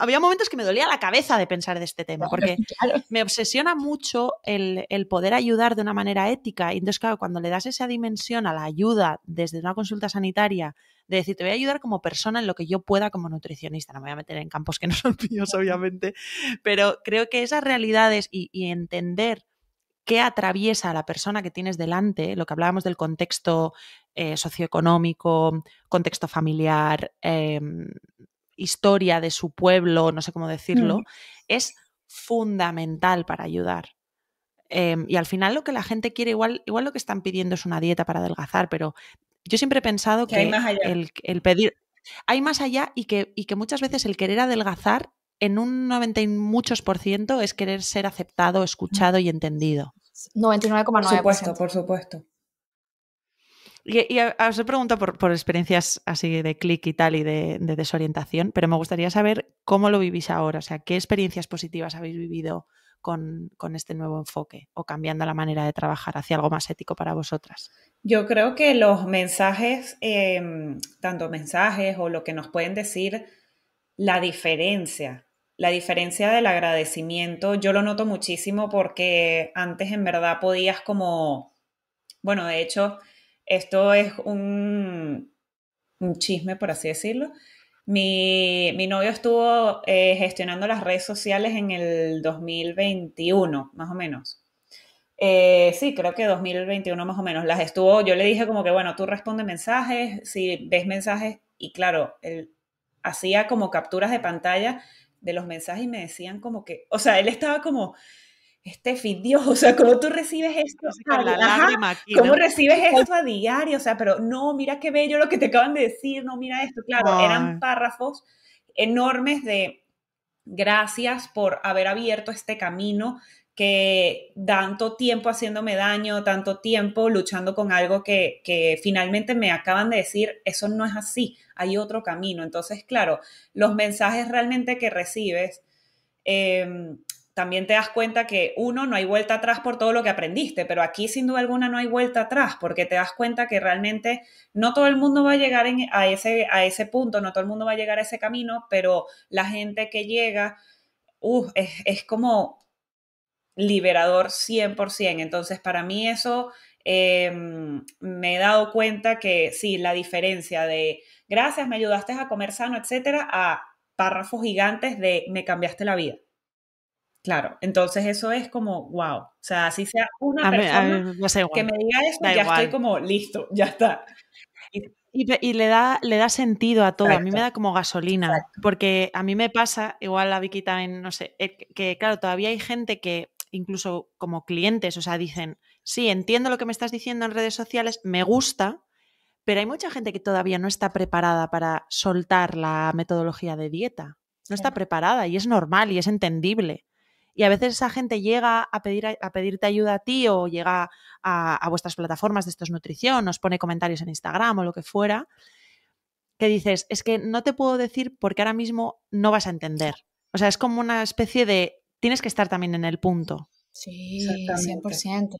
había momentos que me dolía la cabeza de pensar de este tema, porque me obsesiona mucho el, el, poder ayudar de una manera ética. Y entonces, claro, cuando le das esa dimensión a la ayuda desde una consulta sanitaria, de decir, te voy a ayudar como persona en lo que yo pueda como nutricionista. No me voy a meter en campos que no son míos, obviamente. Pero creo que esas realidades y, y entender qué atraviesa a la persona que tienes delante, lo que hablábamos del contexto eh, socioeconómico, contexto familiar, em, historia de su pueblo, no sé cómo decirlo, mm. es fundamental para ayudar. Em, y al final lo que la gente quiere, igual, igual lo que están pidiendo es una dieta para adelgazar, pero yo siempre he pensado que, El, pedir... Hay más allá y que, y que muchas veces el querer adelgazar en un 90 y muchos por ciento es querer ser aceptado, escuchado y entendido. 99,9%. Por supuesto, por supuesto. Y, os he preguntado por, experiencias así de clic y tal y de, desorientación, pero me gustaría saber cómo lo vivís ahora, o sea, qué experiencias positivas habéis vivido con, este nuevo enfoque o cambiando la manera de trabajar hacia algo más ético para vosotras. Yo creo que los mensajes, em, tanto mensajes o lo que nos pueden decir, la diferencia la diferencia del agradecimiento, yo lo noto muchísimo porque antes en verdad podías como, bueno, de hecho, esto es un, un chisme, por así decirlo. Mi, novio estuvo eh, gestionando las redes sociales en el 2021, más o menos. Eh, sí, creo que 2021 más o menos. Las estuvo, yo le dije como que, bueno, tú responde mensajes, si ves mensajes, y claro, él hacía como capturas de pantalla de los mensajes y me decían como que, o sea, él estaba como, Steffi, Dios, o sea, ¿cómo tú recibes esto? ¿Cómo recibes esto a diario? O sea, pero no, mira qué bello lo que te acaban de decir, no, mira esto. Claro, eran párrafos enormes de gracias por haber abierto este camino que tanto tiempo haciéndome daño, tanto tiempo luchando con algo que, que, finalmente me acaban de decir, eso no es así, hay otro camino. Entonces, claro, los mensajes realmente que recibes, em, también te das cuenta que uno, no hay vuelta atrás por todo lo que aprendiste, pero aquí sin duda alguna no hay vuelta atrás, porque te das cuenta que realmente no todo el mundo va a llegar a, ese, a ese punto, no todo el mundo va a llegar a ese camino, pero la gente que llega, uh, es, es como liberador 100%. Entonces, para mí eso em, me he dado cuenta que sí, la diferencia de gracias, me ayudaste a comer sano, etcétera, a párrafos gigantes de me cambiaste la vida. Claro, entonces eso es como, wow. O sea, así sea una persona que me diga esto, ya estoy como listo, ya está. Y, le, da, le da sentido a todo, a mí me da como gasolina, porque a mí me pasa, igual la Vicky también, no sé, eh, que claro, todavía hay gente que incluso como clientes, o sea, dicen, sí, entiendo lo que me estás diciendo en redes sociales, me gusta, pero hay mucha gente que todavía no está preparada para soltar la metodología de dieta. No está preparada y es normal y es entendible. Y a veces esa gente llega a, pedir, a pedirte ayuda a ti o llega a, vuestras plataformas de estos nutrición, os pone comentarios en Instagram o lo que fuera, que dices, es que no te puedo decir porque ahora mismo no vas a entender. O sea, es como una especie de, tienes que estar también en el punto. Sí, 100%.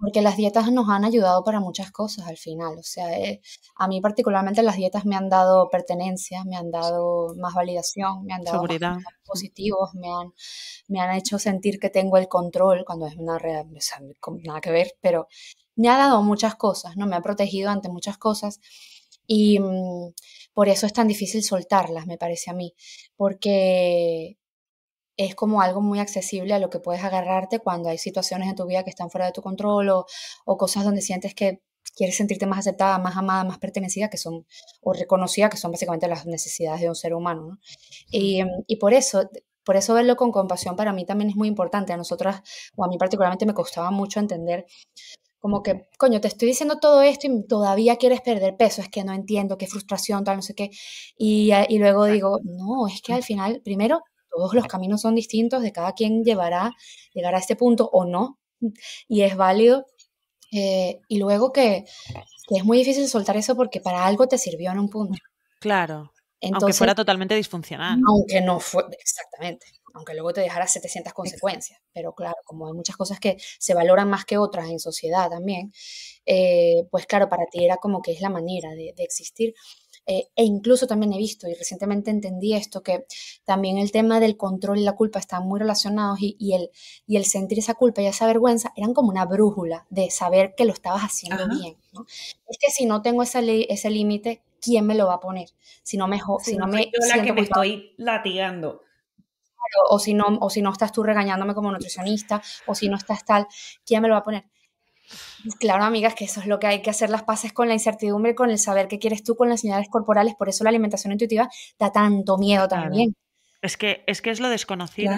Porque las dietas nos han ayudado para muchas cosas al final. O sea, eh, a mí particularmente las dietas me han dado pertenencia, me han dado más validación, me han dado Seguridad. positivos, me han, me han hecho sentir que tengo el control cuando es una realidad, nada que ver, pero me ha dado muchas cosas, ¿no? Me ha protegido ante muchas cosas y mm, por eso es tan difícil soltarlas, me parece a mí, porque es como algo muy accesible a lo que puedes agarrarte cuando hay situaciones en tu vida que están fuera de tu control o, cosas donde sientes que quieres sentirte más aceptada, más amada, más pertenecida, que son, o reconocida, que son básicamente las necesidades de un ser humano. Y, y, por eso, por eso verlo con compasión para mí también es muy importante. A nosotras, o a mí particularmente, me costaba mucho entender como que, coño, te estoy diciendo todo esto y todavía quieres perder peso, es que no entiendo, qué frustración, tal, no sé qué. Y, y luego digo, no, es que al final, primero, todos los caminos son distintos, de cada quien llevará, llegar a este punto o no, y es válido. Eh, y luego que, es muy difícil soltar eso porque para algo te sirvió en un punto. Claro. aunque fuera totalmente disfuncional. Aunque no fue, exactamente. Aunque luego te dejara 700 consecuencias. Pero claro, como hay muchas cosas que se valoran más que otras en sociedad también, eh, pues claro, para ti era como que es la manera de, de existir. Eh, e incluso también he visto y recientemente entendí esto, que también el tema del control y la culpa están muy relacionados y, el, y el sentir esa culpa y esa vergüenza eran como una brújula de saber que lo estabas haciendo bien. Es que si no tengo ese, ese límite, ¿quién me lo va a poner? Si no me, si, no, me yo la que me estoy latigando. O si, no, o si no estás tú regañándome como nutricionista, o si no estás tal, ¿quién me lo va a poner? Claro, amigas, que eso es lo que hay que hacer las paces con la incertidumbre, con el saber qué quieres tú, con las señales corporales. Por eso la alimentación intuitiva da tanto miedo también. Es que, es que es lo desconocido.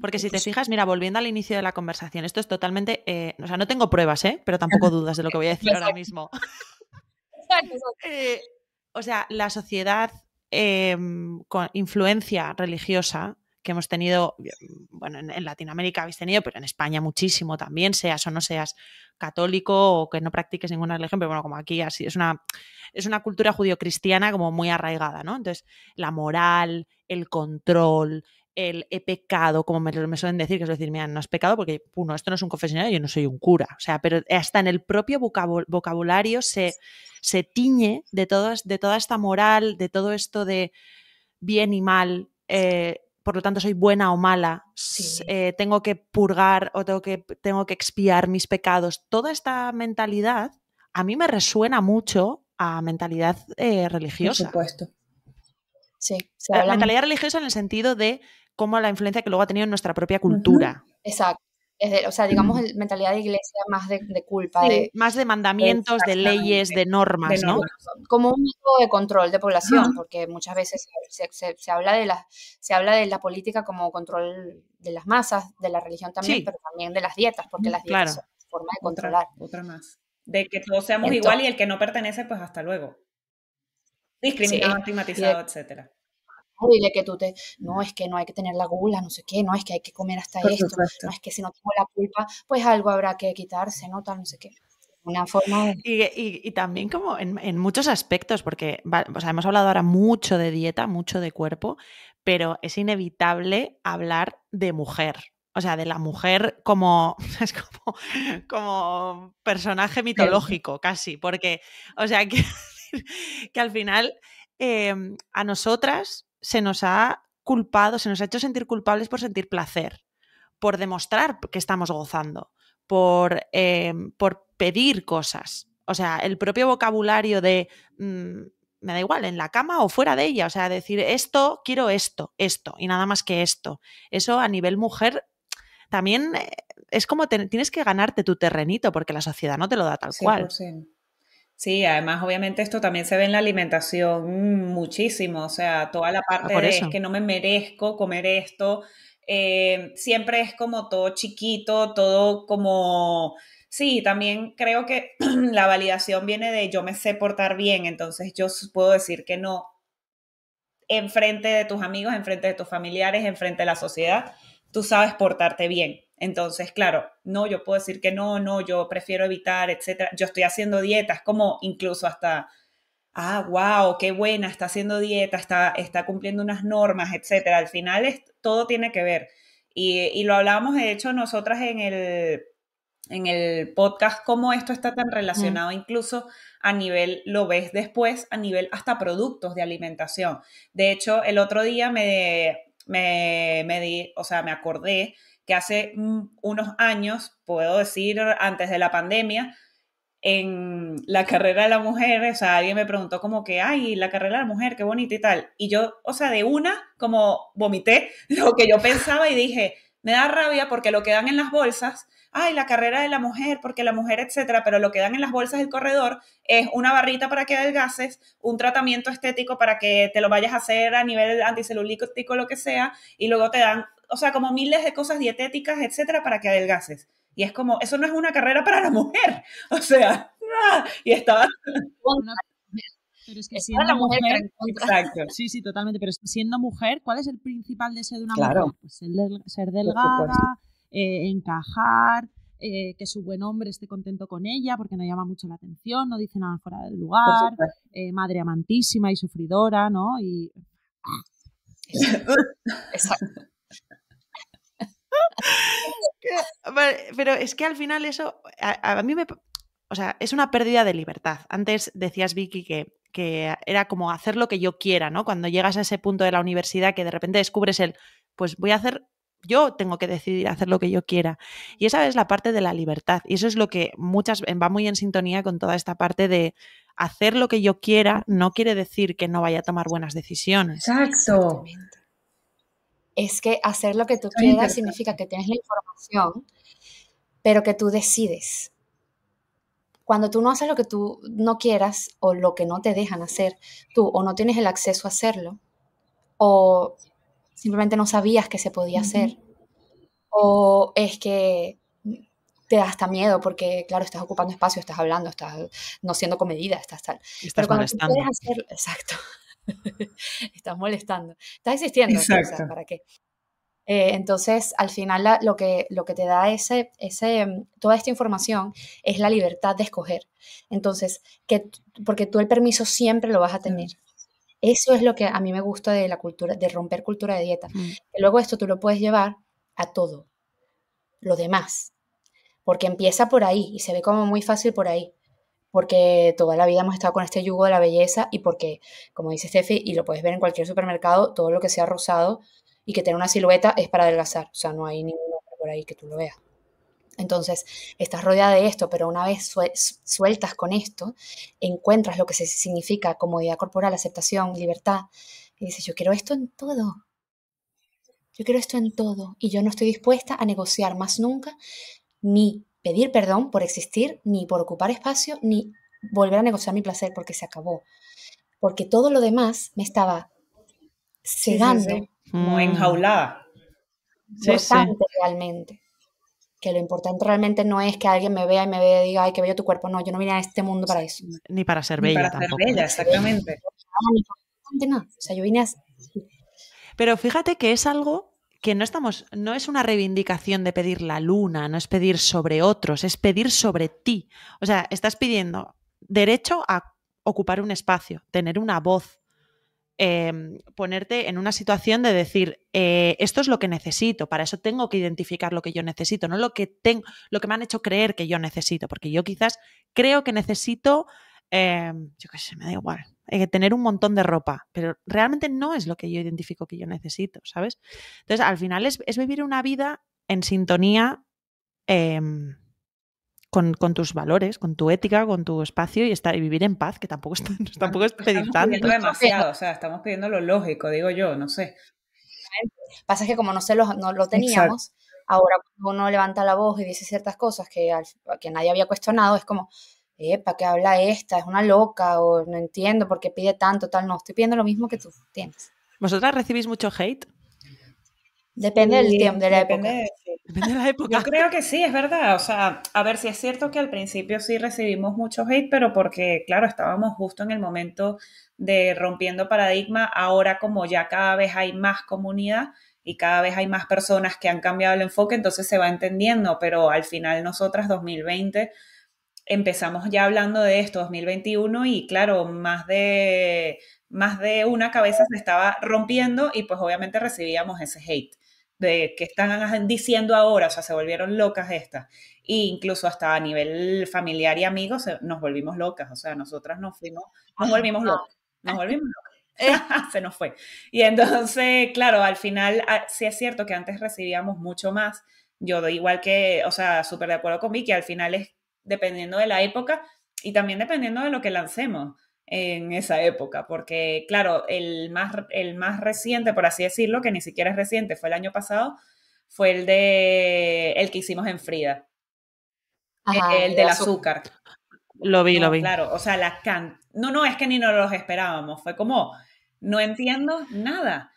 Porque si te fijas, mira, volviendo al inicio de la conversación, esto es totalmente. Eh, o sea, no tengo pruebas, ¿eh? Pero tampoco dudas de lo que voy a decir ahora mismo. Eh, o sea, la sociedad em, con influencia religiosa que hemos tenido, bueno, en, Latinoamérica habéis tenido, pero en España muchísimo también, seas o no seas católico o que no practiques ninguna religión, pero bueno, como aquí así, es una, es una cultura judio-cristiana como muy arraigada, ¿no? Entonces, la moral, el control, el he pecado, como me, me, suelen decir, que es decir, mira, no es pecado porque, uno, esto no es un confesionario, yo no soy un cura. O sea, pero hasta en el propio vocabulario se, se tiñe de, de toda esta moral, de todo esto de bien y mal, eh, por lo tanto soy buena o mala, eh, tengo que purgar o tengo que, tengo que expiar mis pecados. Toda esta mentalidad a mí me resuena mucho a mentalidad eh, religiosa. Por supuesto. Sí, la mentalidad religiosa en el sentido de cómo la influencia que luego ha tenido en nuestra propia cultura. Exacto o sea, digamos, mentalidad de iglesia más de, culpa. de, más de mandamientos, de leyes, de normas, ¿no? Como un método de control de población, porque muchas veces se, habla de la, se habla de la política como control de las masas, de la religión también, pero también de las dietas, porque las dietas son forma de controlar. Otra, más. De que todos seamos igual y el que no pertenece, pues hasta luego. Discriminado, estigmatizado, etcétera dile que tú te, no, es que no hay que tener la gula, no sé qué, no, es que hay que comer hasta esto, no, es que si no tengo la culpa, pues algo habrá que quitarse, ¿no? Tal, no sé qué. Una forma y, también como en, muchos aspectos, porque o sea, hemos hablado ahora mucho de dieta, mucho de cuerpo, pero es inevitable hablar de mujer. O sea, de la mujer como, es como, como personaje mitológico, casi, porque, o sea, que, que al final em, a nosotras se nos ha culpado, se nos ha hecho sentir culpables por sentir placer, por demostrar que estamos gozando, por, em, por pedir cosas. O sea, el propio vocabulario de mm, me da igual, en la cama o fuera de ella. O sea, decir esto, quiero esto, esto, y nada más que esto. Eso a nivel mujer también eh, es como tienes que ganarte tu terrenito porque la sociedad no te lo da tal cual. Sí, además obviamente esto también se ve en la alimentación muchísimo, o sea, toda la parte de es que no me merezco comer esto, eh, siempre es como todo chiquito, todo como, sí, también creo que la validación viene de yo me sé portar bien, entonces yo puedo decir que no enfrente de tus amigos, enfrente de tus familiares, enfrente de la sociedad, tú sabes portarte bien. Entonces, claro, no, yo puedo decir que no, no, yo prefiero evitar, etcétera. Yo estoy haciendo dieta, es como incluso hasta, ah, wow, qué buena, está haciendo dieta, está, está cumpliendo unas normas, etcétera. Al final es, todo tiene que ver. Y, y lo hablábamos, de hecho, nosotras en el, en el podcast, cómo esto está tan relacionado incluso a nivel, lo ves después, a nivel hasta productos de alimentación. De hecho, el otro día me, me, me di, o sea, me acordé que hace unos años, puedo decir antes de la pandemia, en la carrera de la mujer, o sea, alguien me preguntó como que, ay, la carrera de la mujer, qué bonita y tal. Y yo, o sea, de una, como vomité lo que yo pensaba y dije, me da rabia porque lo que dan en las bolsas, ay, la carrera de la mujer, porque la mujer, etcétera, pero lo que dan en las bolsas del corredor es una barrita para que adelgaces, un tratamiento estético para que te lo vayas a hacer a nivel anticelulítico, lo que sea, y luego te dan o sea, como miles de cosas dietéticas, etcétera, para que adelgaces. Y es como, eso no es una carrera para la mujer. O sea, y estaba... Pero es que siendo la mujer, exacto. Sí, sí, totalmente. Pero es que siendo mujer, ¿cuál es el principal deseo de una mujer? Pues ser, delgada, eh, encajar, eh, que su buen hombre esté contento con ella porque no llama mucho la atención, no dice nada fuera del lugar, eh, madre amantísima y sufridora, ¿no? Y... Exacto. Pero es que al final eso, a, mí me... O sea, es una pérdida de libertad. Antes decías, Vicky, que, que era como hacer lo que yo quiera, ¿no? Cuando llegas a ese punto de la universidad que de repente descubres el, pues voy a hacer yo tengo que decidir hacer lo que yo quiera. Y esa es la parte de la libertad. Y eso es lo que muchas va muy en sintonía con toda esta parte de hacer lo que yo quiera no quiere decir que no vaya a tomar buenas decisiones. Exacto es que hacer lo que tú quieras significa que tienes la información, pero que tú decides. Cuando tú no haces lo que tú no quieras o lo que no te dejan hacer, tú o no tienes el acceso a hacerlo, o simplemente no sabías que se podía hacer, o es que te da hasta miedo porque, claro, estás ocupando espacio, estás hablando, estás no siendo comedida, estás tal. Estás Pero cuando tú puedes hacerlo, exacto, estás molestando, estás existiendo, ¿para qué? Eh, entonces, al final lo, que, lo que te da ese, ese, mm, toda esta información es la libertad de escoger. Entonces, que, porque tú el permiso siempre lo vas a tener. Eso es lo que a mí me gusta de la cultura, de romper cultura de dieta. Mm. Que luego esto tú lo puedes llevar a todo, lo demás. Porque empieza por ahí y se ve como muy fácil por ahí porque toda la vida hemos estado con este yugo de la belleza y porque, como dice Steffi, y lo puedes ver en cualquier supermercado, todo lo que sea rosado y que tenga una silueta es para adelgazar. O sea, no hay ningún por ahí que tú lo veas. Entonces, estás rodeada de esto, pero una vez sueltas con esto, encuentras lo que significa comodidad corporal, aceptación, libertad, y dices, yo quiero esto en todo. Yo quiero esto en todo. Y yo no estoy dispuesta a negociar más nunca, ni pedir perdón por existir, ni por ocupar espacio, ni volver a negociar mi placer porque se acabó. Porque todo lo demás me estaba cegando. Como enjaulada. Importante realmente. Que lo importante realmente no es que alguien me vea y me vea y diga, ay, qué bello tu cuerpo. No, yo no vine a este mundo para eso. Ni para ser bella para Ser bella, exactamente. No, O sea, yo vine a... Pero fíjate que es algo que no estamos, no es una reivindicación de pedir la luna, no es pedir sobre otros, es pedir sobre ti. O sea, estás pidiendo derecho a ocupar un espacio, tener una voz, em, ponerte en una situación de decir, eh, esto es lo que necesito, para eso tengo que identificar lo que yo necesito, no lo que, tengo, lo que me han hecho creer que yo necesito, porque yo quizás creo que necesito, em, yo qué sé, me da igual, eh, tener un montón de ropa, pero realmente no es lo que yo identifico que yo necesito, ¿sabes? Entonces, al final es, vivir una vida en sintonía em, con, tus valores, con tu ética, con tu espacio y, estar, y vivir en paz, que tampoco, tampoco es pedir estamos Pidiendo demasiado, o sea, estamos pidiendo lo lógico, digo yo, no sé. Pasa que como no, se lo, no lo teníamos, ahora cuando uno levanta la voz y dice ciertas cosas que, que nadie había cuestionado, es como, ¿para qué habla esta? Es una loca o no entiendo por qué pide tanto, tal. No, estoy pidiendo lo mismo que tú tienes. ¿Vosotras recibís mucho hate? Depende del tiempo, de la depende época. de- Depende de la época. Yo creo que sí, es verdad. O sea, a ver si es cierto que al principio sí recibimos mucho hate, pero porque, claro, estábamos justo en el momento de rompiendo paradigma. Ahora, como ya cada vez hay más comunidad y cada vez hay más personas que han cambiado el enfoque, entonces se va entendiendo. Pero al final, nosotras, 2020, empezamos ya hablando de esto, 2021, y claro, más de, más de una cabeza se estaba rompiendo y pues obviamente recibíamos ese hate de que están diciendo ahora, o sea, se volvieron locas estas. E incluso hasta a nivel familiar y amigos eh, nos volvimos locas, o sea, nosotras nos fuimos, nos volvimos locas, nos volvimos locas. se nos fue. Y entonces, claro, al final ah, sí es cierto que antes recibíamos mucho más. Yo doy igual que, o sea, súper de acuerdo con Vicky, al final es dependiendo de la época y también dependiendo de lo que lancemos en esa época, porque claro, el más, el más reciente, por así decirlo, que ni siquiera es reciente, fue el año pasado, fue el de el que hicimos en Frida, Ajá, el del azúcar. Lo vi, No, lo vi. Claro, o sea, la can... No, no, es que ni nos los esperábamos, fue como, no entiendo nada.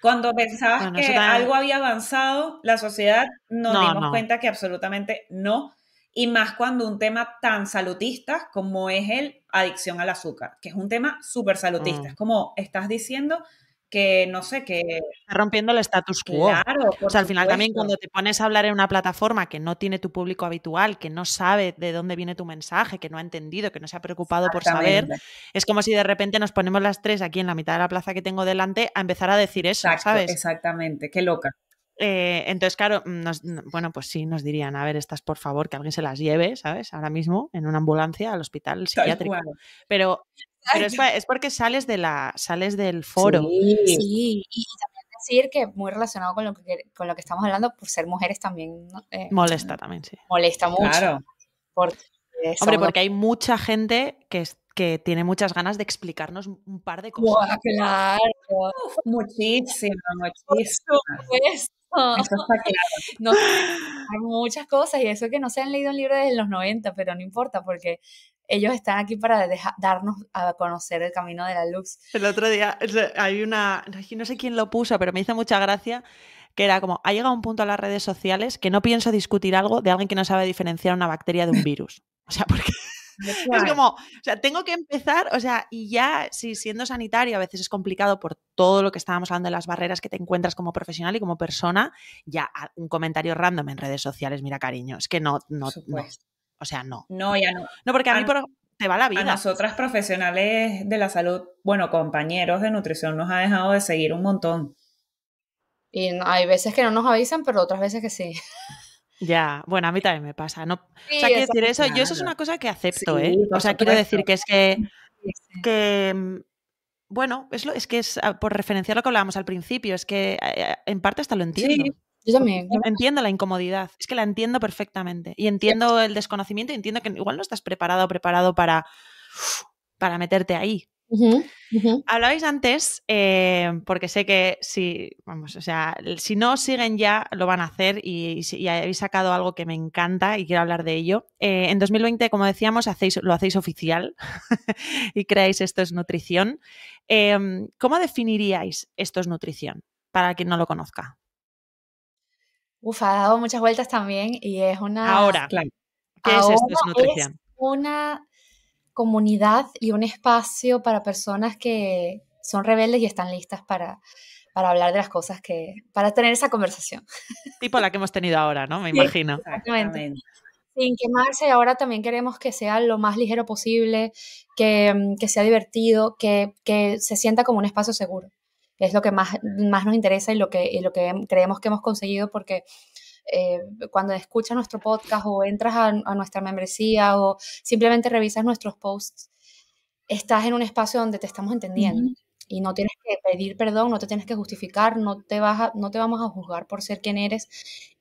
Cuando pensabas Bueno, que algo había avanzado, la sociedad nos No, dimos no. cuenta que absolutamente no. Y más cuando un tema tan salutista como es el adicción al azúcar, que es un tema súper salutista. Mm. Es como estás diciendo que, no sé, que Está rompiendo el status quo. claro. O sea, al final también cuando te pones a hablar en una plataforma que no tiene tu público habitual, que no sabe de dónde viene tu mensaje, que no ha entendido, que no se ha preocupado por saber, es como si de repente nos ponemos las tres aquí en la mitad de la plaza que tengo delante a empezar a decir eso, Exacto, ¿sabes? exactamente, qué loca. Eh, entonces, claro, nos- n- bueno, pues sí, nos dirían, a ver, estas por favor, que alguien se las lleve, ¿sabes? Ahora mismo en una ambulancia al hospital Tal psiquiátrico. Pero, pero es, porque sales de la, sales del foro. Sí. Sí, y también decir que muy relacionado con lo que, con lo que estamos hablando, por ser mujeres también ¿no? Eh, Molesta también, sí. molesta mucho. Claro. Porque Hombre, porque hay mucha gente que, es- que tiene muchas ganas de explicarnos un- par de cosas. claro, Uf, muchísimo, muchísimo. Eso está claro. no, hay muchas cosas y eso que no se han leído un libro desde los 90, pero no importa porque ellos están aquí para deja- darnos a conocer el camino de la luz. El otro día hay una, no sé quién lo puso, pero me hizo mucha gracia, que era como, ha llegado un punto a las redes sociales que no pienso discutir algo de alguien que no sabe diferenciar una bacteria de un virus. O sea, porque es como, o sea, tengo que empezar, o sea, y ya, si siendo sanitario a veces es complicado por todo lo que estábamos hablando de las barreras que te encuentras como profesional y como persona, ya a- un comentario random en redes sociales, mira cariño, es que no, no, o sea, no. No, ya no. No, porque a A- mí por- te va la A vida. nosotras profesionales de la salud, bueno, compañeros de nutrición, nos ha dejado de seguir un montón. Y hay veces que no nos avisan, pero otras veces que sí. Ya, bueno, a mí también me pasa. No, Sí, o sea, quiero decir, eso, yo eso es una cosa que acepto, Sí, ¿eh? O sea, quiero decir que es que, sí, sí. que mm, bueno, es, lo, es que es ah, por referenciar lo que hablábamos al principio, es que eh, en parte hasta lo entiendo. Yo también. Entiendo la incomodidad, es que la entiendo perfectamente. Y entiendo el desconocimiento y entiendo que igual no estás preparado o preparado para, para meterte ahí. Hablabais antes, eh, porque sé que si, vamos, o sea, si no siguen ya, lo van a hacer y, habéis sacado algo que me encanta y quiero hablar de ello. Eh, en 2020, como decíamos, hacéis, lo hacéis oficial y creáis esto es nutrición. Eh, ¿Cómo definiríais esto es nutrición? Para quien no lo conozca. Uf, ha dado muchas vueltas también y es una... Ahora, Claro. ¿qué es esto es nutrición? una comunidad y un espacio para personas que son rebeldes y están listas para, para hablar de las cosas que, para tener esa conversación. Tipo la que hemos tenido ahora, ¿no? Me Sí. imagino. Exactamente. Sin quemarse, ahora también queremos que sea lo más ligero posible, que, mm, que sea divertido, que, que se sienta como un espacio seguro. Es lo que más, más nos interesa y lo que, y lo que creemos que hemos conseguido porque eh, cuando escuchas nuestro podcast o entras a, a nuestra membresía o simplemente revisas nuestros posts, estás en un espacio donde te estamos entendiendo. Y no tienes que pedir perdón, no te tienes que justificar, no te, vas a- no te vamos a juzgar por ser quien eres.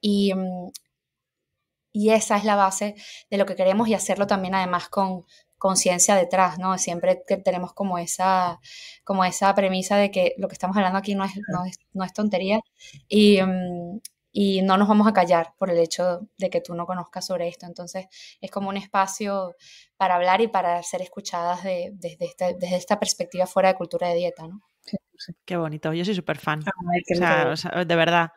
Y, mm, y esa es la base de lo que queremos y hacerlo también además con conciencia detrás, ¿no? Siempre que tenemos como esa, como esa premisa de que lo que estamos hablando aquí no es, no es, no es tontería y, mm, y no nos vamos a callar por el hecho de que tú no conozcas sobre esto. Entonces es como un espacio para hablar y para ser escuchadas de- desde, este- desde esta perspectiva fuera de cultura de dieta, ¿no? Qué bonito, yo soy súper fan. Ay, qué O sea, lindo. o sea, de verdad.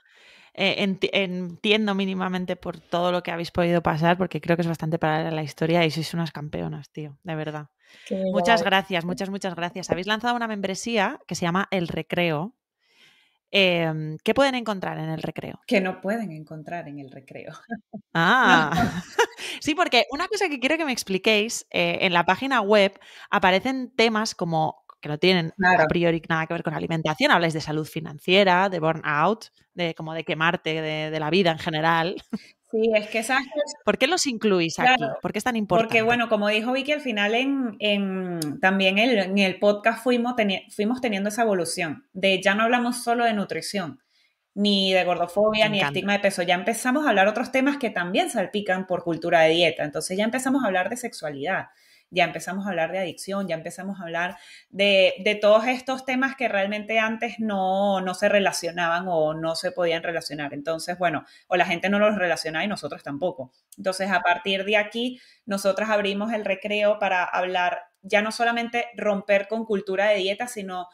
eh, entiendo mínimamente por todo lo que habéis podido pasar, porque creo que es bastante para la historia y sois unas campeonas, tío, de verdad. muchas gracias, muchas, muchas gracias. Habéis lanzado una membresía que se llama El Recreo. Em, ¿Qué pueden encontrar en el recreo? Que no pueden encontrar en el recreo. Ah, sí, porque una cosa que quiero que me expliquéis, eh, en la página web aparecen temas como que no tienen a priori nada que ver con alimentación. Habláis de salud financiera, de burnout, de como de quemarte de, la vida en general. Sí, es que esas ¿Por qué los incluís aquí? ¿Por qué es tan importante? Porque, bueno, como dijo Vicky, al final en, también en el podcast fuimos, fuimos teniendo esa evolución de ya no hablamos solo de nutrición, ni de gordofobia, ni de estigma de peso. Ya empezamos a hablar otros temas que también salpican por cultura de dieta. Entonces ya empezamos a hablar de sexualidad ya empezamos a hablar de adicción, ya empezamos a hablar de, todos estos temas que realmente antes no, no, se relacionaban o no se podían relacionar. Entonces, bueno, o la gente no los relaciona y nosotros tampoco. Entonces, a partir de aquí, nosotras abrimos el recreo para hablar ya no solamente romper con cultura de dieta, sino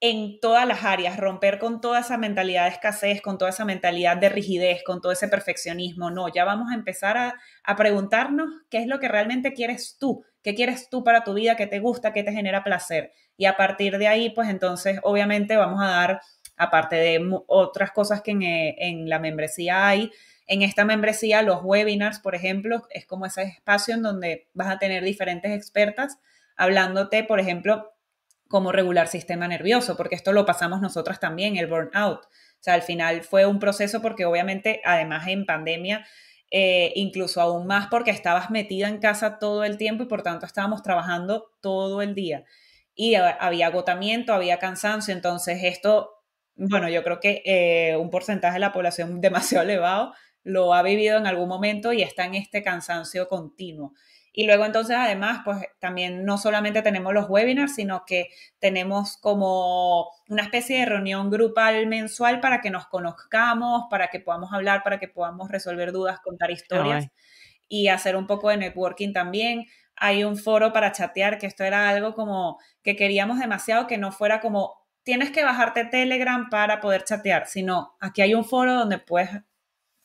en todas las áreas, romper con toda esa mentalidad de escasez, con toda esa mentalidad de rigidez, con todo ese perfeccionismo. No, ya vamos a empezar a, a, preguntarnos qué es lo que realmente quieres tú, qué quieres tú para tu vida, qué te gusta, qué te genera placer. Y a partir de ahí, pues entonces, obviamente vamos a dar, aparte de otras cosas que en, eh, en la membresía hay, en esta membresía los webinars, por ejemplo, es como ese espacio en donde vas a tener diferentes expertas hablándote, por ejemplo, cómo regular sistema nervioso, porque esto lo pasamos nosotras también, el burnout. O sea, al final fue un proceso porque obviamente, además en pandemia, eh, incluso aún más porque estabas metida en casa todo el tiempo y por tanto estábamos trabajando todo el día. Y había agotamiento, había cansancio, entonces esto, bueno, yo creo que eh, un porcentaje de la población demasiado elevado lo ha vivido en algún momento y está en este cansancio continuo. Y luego entonces además, pues también no solamente tenemos los webinars, sino que tenemos como una especie de reunión grupal mensual para que nos conozcamos, para que podamos hablar, para que podamos resolver dudas, contar historias y hacer un poco de networking también. Hay un foro para chatear, que esto era algo como que queríamos demasiado, que no fuera como tienes que bajarte Telegram para poder chatear, sino aquí hay un foro donde puedes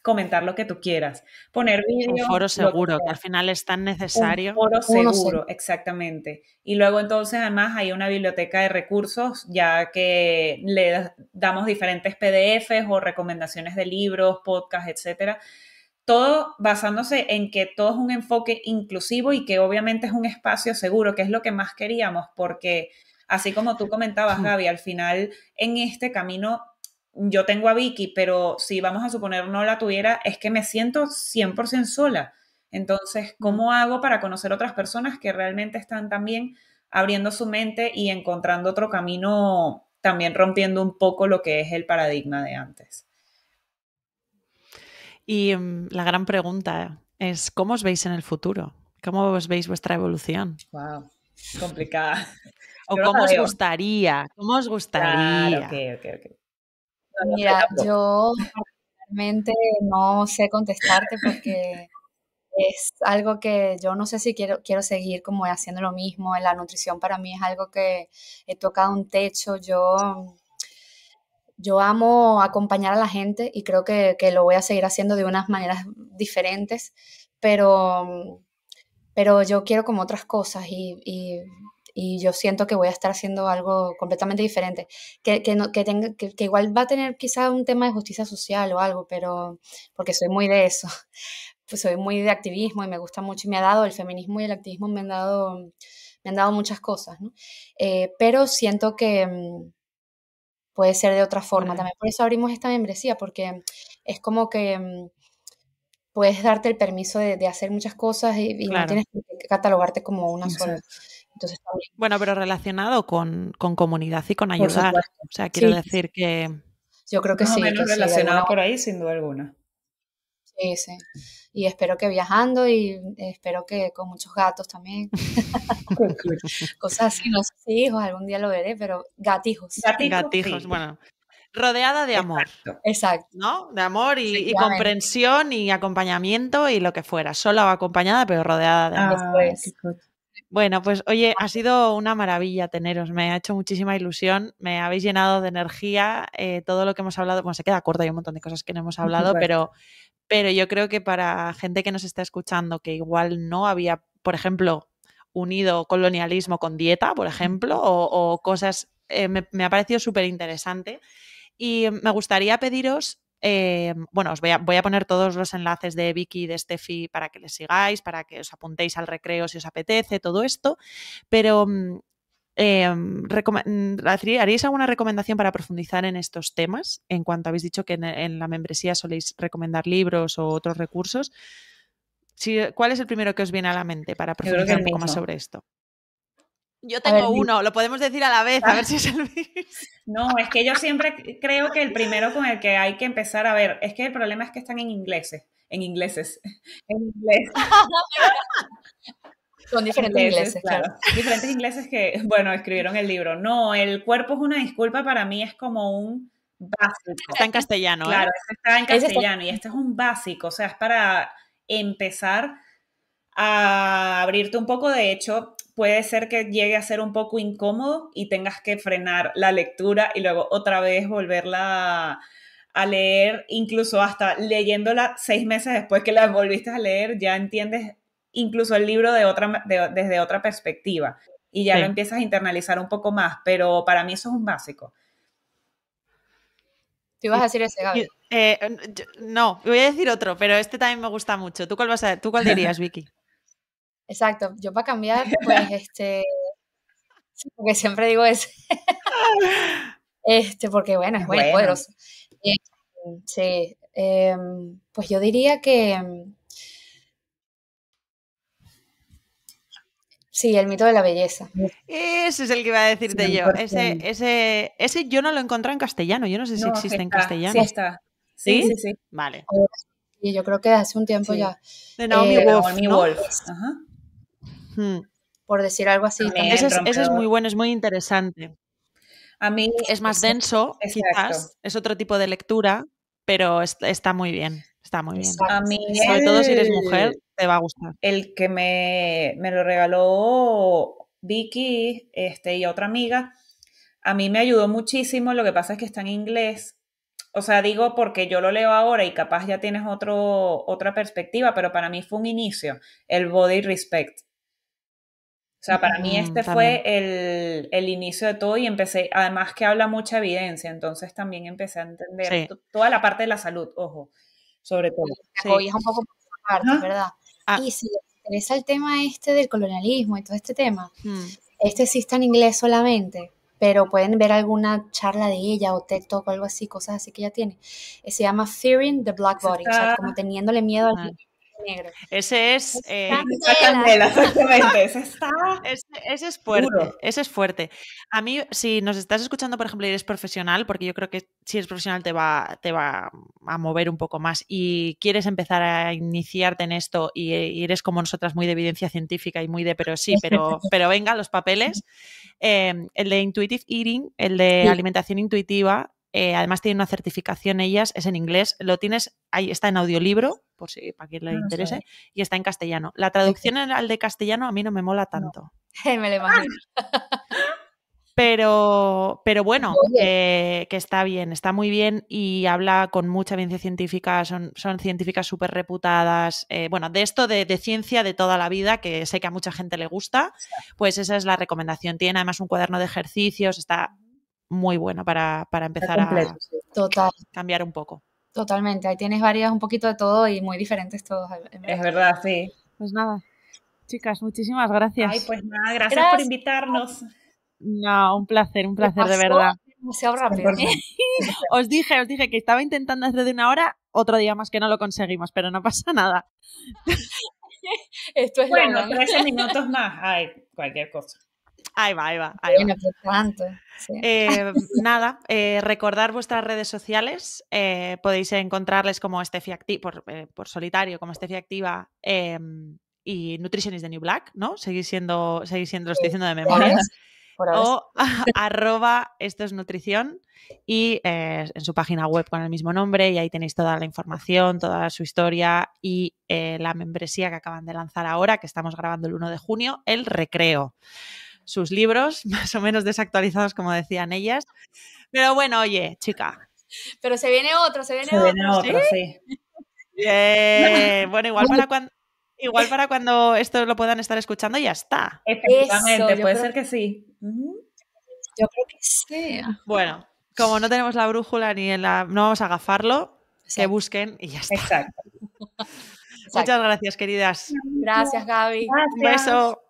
comentar lo que tú quieras, poner vídeos. Un foro seguro, que, al final es tan necesario. Un foro seguro, exactamente. Y luego entonces además hay una biblioteca de recursos, ya que le damos diferentes PDFs o recomendaciones de libros, podcasts, etcétera. Todo basándose en que todo es un enfoque inclusivo y que obviamente es un espacio seguro, que es lo que más queríamos, porque así como tú comentabas, Gaby, al final en este camino yo tengo a Vicky, pero si vamos a suponer no la tuviera, es que me siento 100% sola. Entonces, ¿cómo hago para conocer otras personas que realmente están también abriendo su mente y encontrando otro camino, también rompiendo un poco lo que es el paradigma de antes? Y mm, la gran pregunta es, ¿cómo os veis en el futuro? ¿Cómo os veis vuestra evolución? Wow, complicada. ¿O cómo os gustaría? ¿Cómo os gustaría? Mira, yo realmente no sé contestarte porque es algo que yo no sé si quiero, quiero seguir como haciendo lo mismo. La nutrición para mí es algo que he tocado un techo. Yo, yo amo acompañar a la gente y creo que, lo voy a seguir haciendo de unas maneras diferentes, pero, pero yo quiero como otras cosas y y yo siento que voy a estar haciendo algo completamente diferente, que, que, no, que, tenga, que, igual va a tener quizá un tema de justicia social o algo, pero porque soy muy de eso, pues soy muy de activismo y me gusta mucho y me ha dado el feminismo y el activismo me han dado, me han dado muchas cosas, ¿no? Eh, pero siento que mm, puede ser de otra forma también. Por eso abrimos esta membresía, porque es como que mm, puedes darte el permiso de, hacer muchas cosas y, no tienes que catalogarte como una sola. Bueno, pero relacionado con, comunidad y con ayudar. O sea, quiero decir que. Yo creo que sí. relacionado por ahí, sin duda alguna. Sí, sí. Y espero que viajando y espero que con muchos gatos también. Cosas así, no sé si hijos, algún día lo veré, pero gatijos. Gatijos, bueno. Rodeada de amor. Exacto. ¿No? De amor y, comprensión y acompañamiento y lo que fuera. Sola o acompañada, pero rodeada de amor. Ah, Bueno, pues oye, ha sido una maravilla teneros, me ha hecho muchísima ilusión, me habéis llenado de energía, eh, todo lo que hemos hablado, bueno, se queda corto, hay un montón de cosas que no hemos hablado, pero, pero yo creo que para gente que nos está escuchando, que igual no había, por ejemplo, unido colonialismo con dieta, por ejemplo, o, cosas, eh, me, ha parecido súper interesante. Y me gustaría pediros eh, bueno, os voy a, voy a, poner todos los enlaces de Vicky y de Steffi para que les sigáis, para que os apuntéis al recreo si os apetece, todo esto. Pero mm, eh, ¿haríais alguna recomendación para profundizar en estos temas? En cuanto habéis dicho que en, la membresía soléis recomendar libros o otros recursos. ¿Cuál es el primero que os viene a la mente para profundizar un poco más sobre esto? Yo tengo uno, lo podemos decir a la vez, a ver si es el mismo. No, es que yo siempre creo que el primero con el que hay que empezar a ver, es que el problema es que están en ingleses, en ingleses, en inglés. Son diferentes ingleses, claro. Diferentes ingleses que, bueno, escribieron el libro. No, el cuerpo es una disculpa para mí, es como un básico. Está en castellano. ¿eh? Claro, está en castellano y este es un básico, o sea, es para empezar a abrirte un poco. De hecho, puede ser que llegue a ser un poco incómodo y tengas que frenar la lectura y luego otra vez volverla a, leer, incluso hasta leyéndola seis meses después que la volviste a leer, ya entiendes incluso el libro de otra, desde otra perspectiva y ya lo empiezas a internalizar un poco más, pero para mí eso es un básico. ¿Tú ibas a decir ese, Gaby? Eh, no, voy a decir otro, pero este también me gusta mucho. ¿Tú cuál, vas a, ¿tú cuál dirías, Vicky? Exacto, yo para cambiar, pues este, porque siempre digo ese, este, porque bueno, es bueno, poderoso. Eh, sí, em, pues yo diría que, em, Sí, el mito de la belleza. Ese es el que iba a decirte yo. Ese, ese, ese yo no lo encontré en castellano. Yo no sé si existe en castellano. Sí está. ¿Sí? Sí, sí, Vale. Y yo creo que hace un tiempo ya. De Naomi eh, Wolf. Ajá. Hmm. Por decir algo así. Ese es, muy bueno, es muy interesante. A mí es más denso, quizás. Es otro tipo de lectura, pero está muy bien. Está muy bien. A mí Sobre todo si eres mujer, te va a gustar. El que me, me lo regaló Vicky este, y otra amiga, a mí me ayudó muchísimo. Lo que pasa es que está en inglés o sea, digo porque yo lo leo ahora y capaz ya tienes otro, otra perspectiva, pero para mí fue un inicio, el body respect. O sea, para mí este fue el, inicio de todo y empecé, además que habla mucha evidencia, entonces también empecé a entender toda la parte de la salud, ojo, sobre todo. Sí. es un poco más aparte, ¿verdad? Ah. Y si les interesa el tema este del colonialismo y todo este tema, hmm. este sí está en inglés solamente, pero pueden ver alguna charla de ella o TED Talk o algo así, cosas así que ella tiene. Eh, se llama Fearing the Black Body, o sea, como teniéndole miedo al negro. Ese es... Eh, exactamente, ese está... Ese, es fuerte, ese es fuerte. A mí, si nos estás escuchando, por ejemplo, y eres profesional, porque yo creo que si eres profesional te va, te va a mover un poco más y quieres empezar a iniciarte en esto y, y eres como nosotras muy de evidencia científica y muy de, pero sí, pero, pero venga, los papeles. Em, el de Intuitive Eating, el de alimentación intuitiva, eh, además tiene una certificación ellas, es en inglés, lo tienes, ahí está en audiolibro, por si para quien le interese, y está en castellano. La traducción al de castellano a mí no me mola tanto. me lo imagino. Pero, pero bueno, que está bien, está muy bien y habla con mucha evidencia científica, son, son científicas súper reputadas. Eh, bueno, de esto de, ciencia de toda la vida, que sé que a mucha gente le gusta, pues esa es la recomendación. Tiene además un cuaderno de ejercicios, está muy bueno para, empezar a cambiar un poco. Totalmente, ahí tienes varias, un poquito de todo y muy diferentes todos. Es verdad, sí. Pues nada, chicas, muchísimas gracias. Ay, pues nada, gracias. por invitarnos. No, un placer, un placer de verdad. Demasiado rápido. os dije, os dije que estaba intentando hacer de una hora, otro día más que no lo conseguimos, pero no pasa nada. Esto es bueno, 13 minutos más. Ay, cualquier cosa. Ahí va, ahí va. Eh, nada, eh, recordar vuestras redes sociales. Eh, podéis encontrarles como Estefi Activa, por, solitario, como Estefi Activa em, y Nutrition is the New Black, ¿no? Seguís siendo, seguís siendo, lo estoy diciendo de memoria. o arroba esto es nutrición y eh, en su página web con el mismo nombre y ahí tenéis toda la información, toda su historia y eh, la membresía que acaban de lanzar ahora, que estamos grabando el 1 de junio, el recreo. Sus libros, más o menos desactualizados, como decían ellas. Pero bueno, oye, chica. Pero se viene otro, se viene otro. sí. Bueno, igual para cuando Igual para cuando esto lo puedan estar escuchando ya está. Efectivamente, puede ser que, sí. Yo creo que sí. Bueno, como no tenemos la brújula ni en la. No vamos a agafarlo, que busquen y ya está. Exacto. Muchas gracias, queridas. Gracias, Gaby. Un beso.